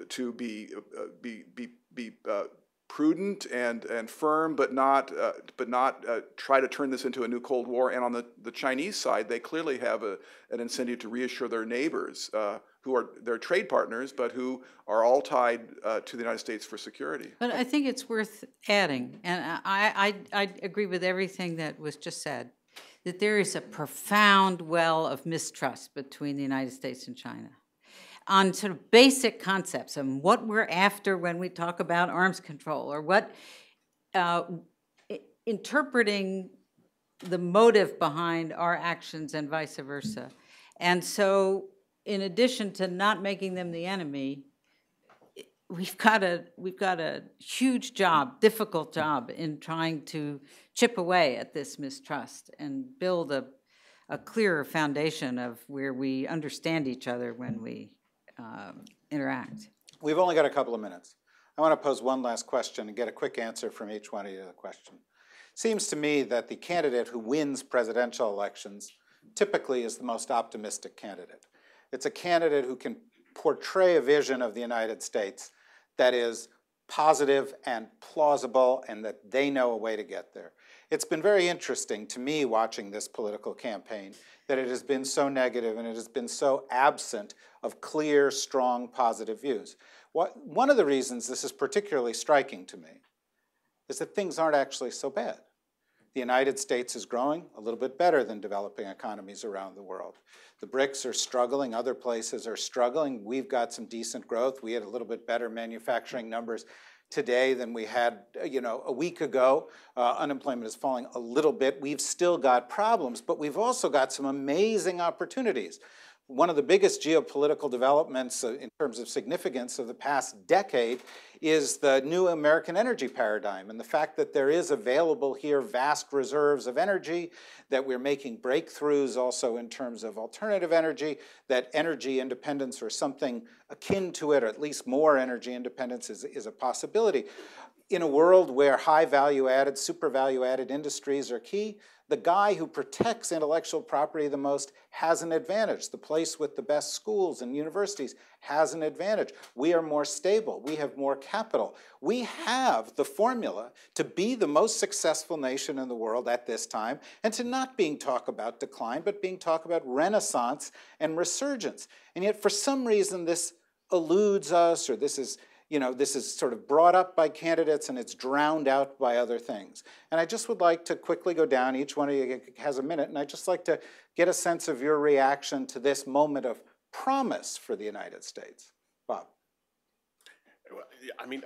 to be, uh, be, be, be uh, prudent and, and firm, but not, uh, but not uh, try to turn this into a new Cold War. And on the, the Chinese side, they clearly have a, an incentive to reassure their neighbors, uh, who are their trade partners, but who are all tied uh, to the United States for security. But I think it's worth adding, and I, I, I agree with everything that was just said that there is a profound well of mistrust between the United States and China on sort of basic concepts and what we're after when we talk about arms control or what uh, interpreting the motive behind our actions and vice versa. And so, in addition to not making them the enemy, we've got a we've got a huge job, difficult job in trying to chip away at this mistrust and build a a clearer foundation of where we understand each other when we um, interact. We've only got a couple of minutes. I want to pose one last question and get a quick answer from each one of you to the question. Seems to me that the candidate who wins presidential elections typically is the most optimistic candidate. It's a candidate who can portray a vision of the United States that is positive and plausible and that they know a way to get there. It's been very interesting to me watching this political campaign that it has been so negative and it has been so absent of clear, strong, positive views. What, one of the reasons this is particularly striking to me is that things aren't actually so bad. The United States is growing a little bit better than developing economies around the world. The BRICS are struggling, other places are struggling. We've got some decent growth. We had a little bit better manufacturing numbers today than we had you know, a week ago. Uh, unemployment is falling a little bit. We've still got problems, but we've also got some amazing opportunities one of the biggest geopolitical developments uh, in terms of significance of the past decade is the new American energy paradigm and the fact that there is available here vast reserves of energy, that we're making breakthroughs also in terms of alternative energy, that energy independence or something akin to it, or at least more energy independence is, is a possibility. In a world where high value added, super value added industries are key, the guy who protects intellectual property the most has an advantage. The place with the best schools and universities has an advantage. We are more stable. We have more capital. We have the formula to be the most successful nation in the world at this time and to not being talk about decline, but being talk about renaissance and resurgence. And yet, for some reason, this eludes us or this is you know, this is sort of brought up by candidates and it's drowned out by other things. And I just would like to quickly go down, each one of you has a minute, and I'd just like to get a sense of your reaction to this moment of promise for the United States. Bob. I mean,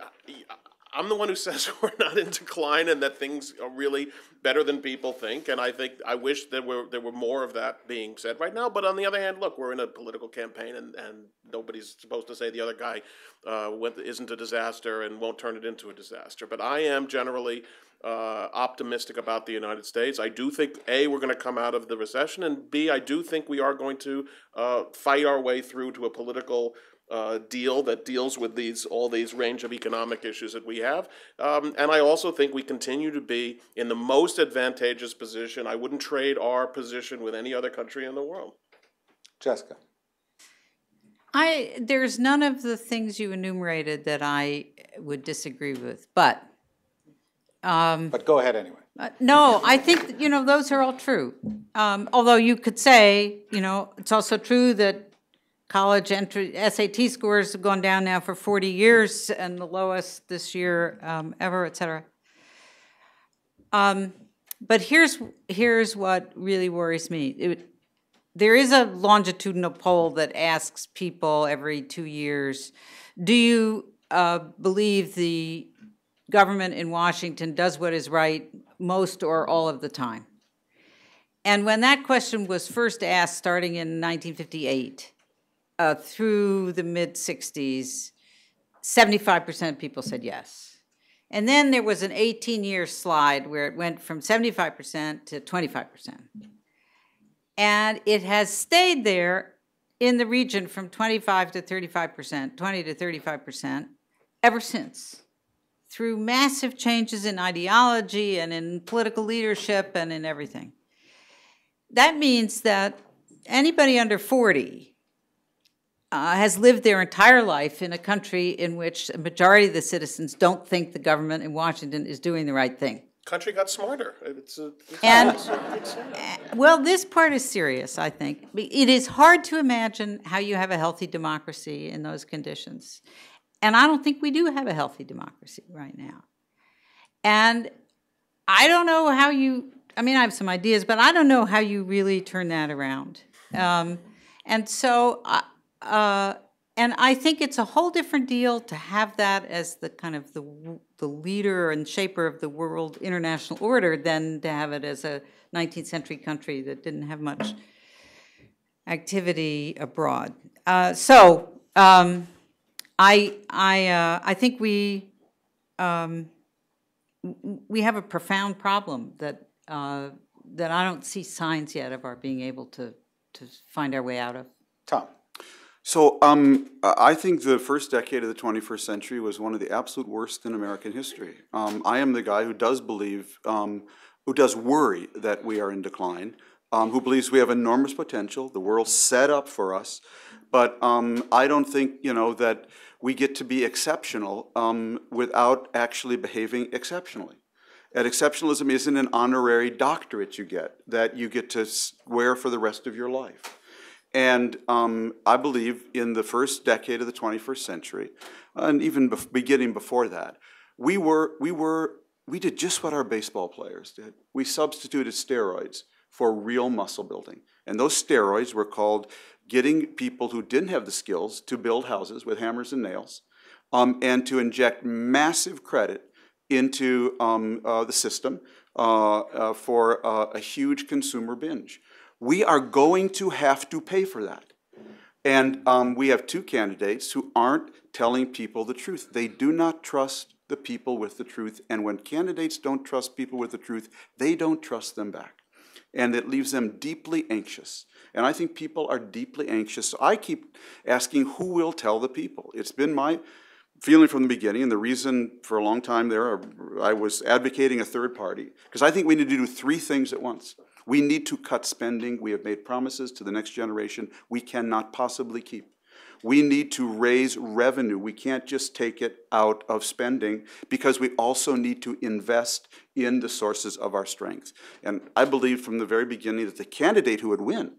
I'm the one who says we're not in decline and that things are really better than people think. And I think I wish there were there were more of that being said right now. But on the other hand, look, we're in a political campaign, and, and nobody's supposed to say the other guy uh, went, isn't a disaster and won't turn it into a disaster. But I am generally uh, optimistic about the United States. I do think A, we're going to come out of the recession, and B, I do think we are going to uh, fight our way through to a political uh, deal that deals with these all these range of economic issues that we have. Um, and I also think we continue to be in the most advantageous position. I wouldn't trade our position with any other country in the world. Jessica. I there's none of the things you enumerated that I would disagree with, but But go ahead anyway. uh, no, I think you know those are all true. Um, although you could say, you know, it's also true that college entry SAT scores have gone down now for 40 years and the lowest this year um, ever, et cetera. Um, but here's here's what really worries me. It, there is a longitudinal poll that asks people every two years, do you uh, believe the government in Washington does what is right most or all of the time? And when that question was first asked, starting in 1958 uh, through the mid 60s, 75% of people said yes. And then there was an 18 year slide where it went from 75% to 25%. And it has stayed there in the region from 25 to 35%, 20 to 35% ever since through massive changes in ideology and in political leadership and in everything. That means that anybody under 40 uh, has lived their entire life in a country in which a majority of the citizens don't think the government in Washington is doing the right thing. Country got smarter. It's a, it's And, a- well, this part is serious, I think. It is hard to imagine how you have a healthy democracy in those conditions. And I don't think we do have a healthy democracy right now. And I don't know how you, I mean, I have some ideas, but I don't know how you really turn that around. Um, and so, uh, uh, and I think it's a whole different deal to have that as the kind of the, the leader and shaper of the world international order than to have it as a 19th century country that didn't have much activity abroad. Uh, so um, I, I, uh, I think we, um, we have a profound problem that, uh, that I don't see signs yet of our being able to, to find our way out of. Tom. So um, I think the first decade of the 21st century was one of the absolute worst in American history. Um, I am the guy who does believe, um, who does worry that we are in decline, um, who believes we have enormous potential. The world's set up for us, but um, I don't think you know that we get to be exceptional um, without actually behaving exceptionally. And exceptionalism isn't an honorary doctorate you get that you get to wear for the rest of your life. And um, I believe in the first decade of the 21st century, and even bef- beginning before that, we were, we were, we did just what our baseball players did. We substituted steroids for real muscle building. And those steroids were called getting people who didn't have the skills to build houses with hammers and nails, um, and to inject massive credit into um, uh, the system uh, uh, for uh, a huge consumer binge. We are going to have to pay for that. And um, we have two candidates who aren't telling people the truth. They do not trust the people with the truth. And when candidates don't trust people with the truth, they don't trust them back. And it leaves them deeply anxious. And I think people are deeply anxious. So I keep asking who will tell the people. It's been my feeling from the beginning, and the reason for a long time there, I was advocating a third party, because I think we need to do three things at once. We need to cut spending. We have made promises to the next generation we cannot possibly keep. We need to raise revenue. We can't just take it out of spending because we also need to invest in the sources of our strength. And I believe from the very beginning that the candidate who would win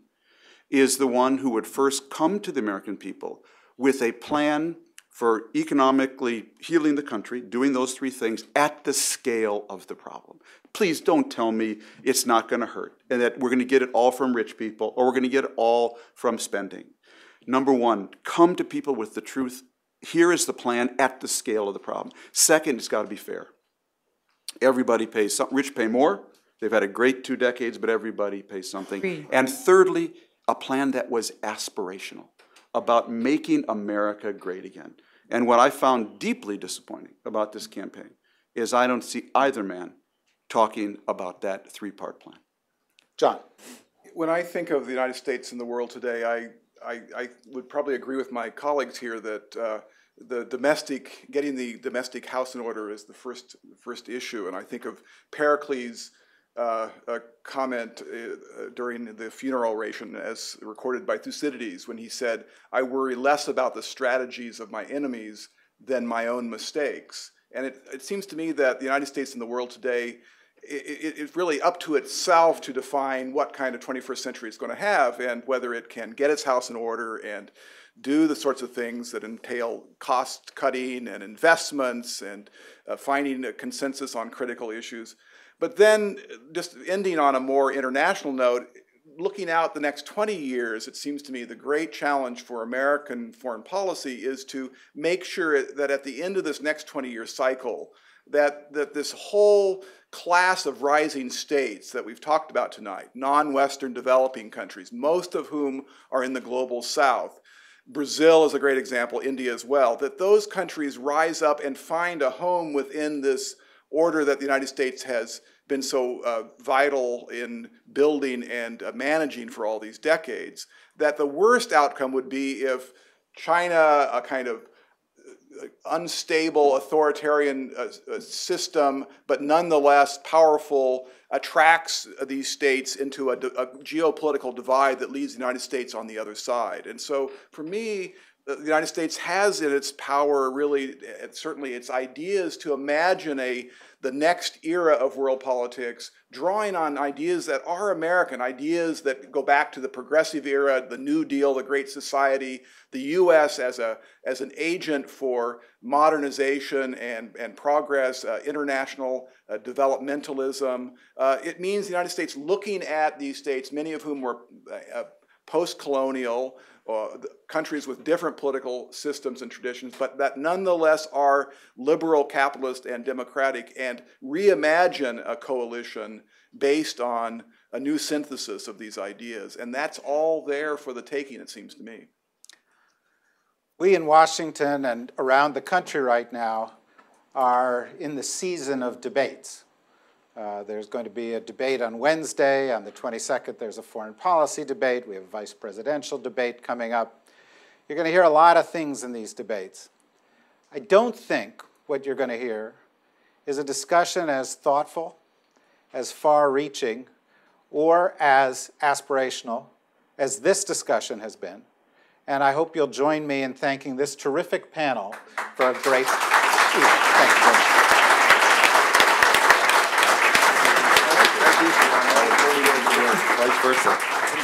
is the one who would first come to the American people with a plan for economically healing the country, doing those three things at the scale of the problem. Please don't tell me it's not going to hurt and that we're going to get it all from rich people or we're going to get it all from spending. Number one, come to people with the truth. Here is the plan at the scale of the problem. Second, it's got to be fair. Everybody pays some, rich pay more. They've had a great two decades, but everybody pays something. And thirdly, a plan that was aspirational about making America great again. And what I found deeply disappointing about this campaign is I don't see either man talking about that three-part plan. John? When I think of the United States and the world today, I, I, I would probably agree with my colleagues here that uh, the domestic, getting the domestic house in order is the first, first issue. And I think of Pericles' uh, a comment uh, during the funeral oration as recorded by Thucydides when he said, I worry less about the strategies of my enemies than my own mistakes. And it, it seems to me that the United States and the world today it, it's really up to itself to define what kind of 21st century it's going to have and whether it can get its house in order and do the sorts of things that entail cost cutting and investments and uh, finding a consensus on critical issues. But then, just ending on a more international note, looking out the next 20 years, it seems to me the great challenge for American foreign policy is to make sure that at the end of this next 20 year cycle, that, that this whole class of rising states that we've talked about tonight, non Western developing countries, most of whom are in the global south, Brazil is a great example, India as well, that those countries rise up and find a home within this order that the United States has been so uh, vital in building and uh, managing for all these decades, that the worst outcome would be if China, a kind of unstable authoritarian uh, uh, system, but nonetheless powerful, attracts these states into a, a, geopolitical divide that leaves the United States on the other side. And so for me, the United States has in its power really, certainly its ideas to imagine a the next era of world politics, drawing on ideas that are American, ideas that go back to the progressive era, the New Deal, the Great Society, the US as, a, as an agent for modernization and, and progress, uh, international uh, developmentalism. Uh, it means the United States looking at these states, many of whom were uh, post colonial, uh, countries with different political systems and traditions, but that nonetheless are liberal, capitalist, and democratic, and reimagine a coalition based on a new synthesis of these ideas. And that's all there for the taking, it seems to me. We in Washington and around the country right now are in the season of debates. Uh, there's going to be a debate on Wednesday. On the 22nd, there's a foreign policy debate. We have a vice presidential debate coming up. You're going to hear a lot of things in these debates. I don't think what you're going to hear is a discussion as thoughtful, as far reaching, or as aspirational as this discussion has been. And I hope you'll join me in thanking this terrific panel for a great evening. Thank you very much. Vice versa.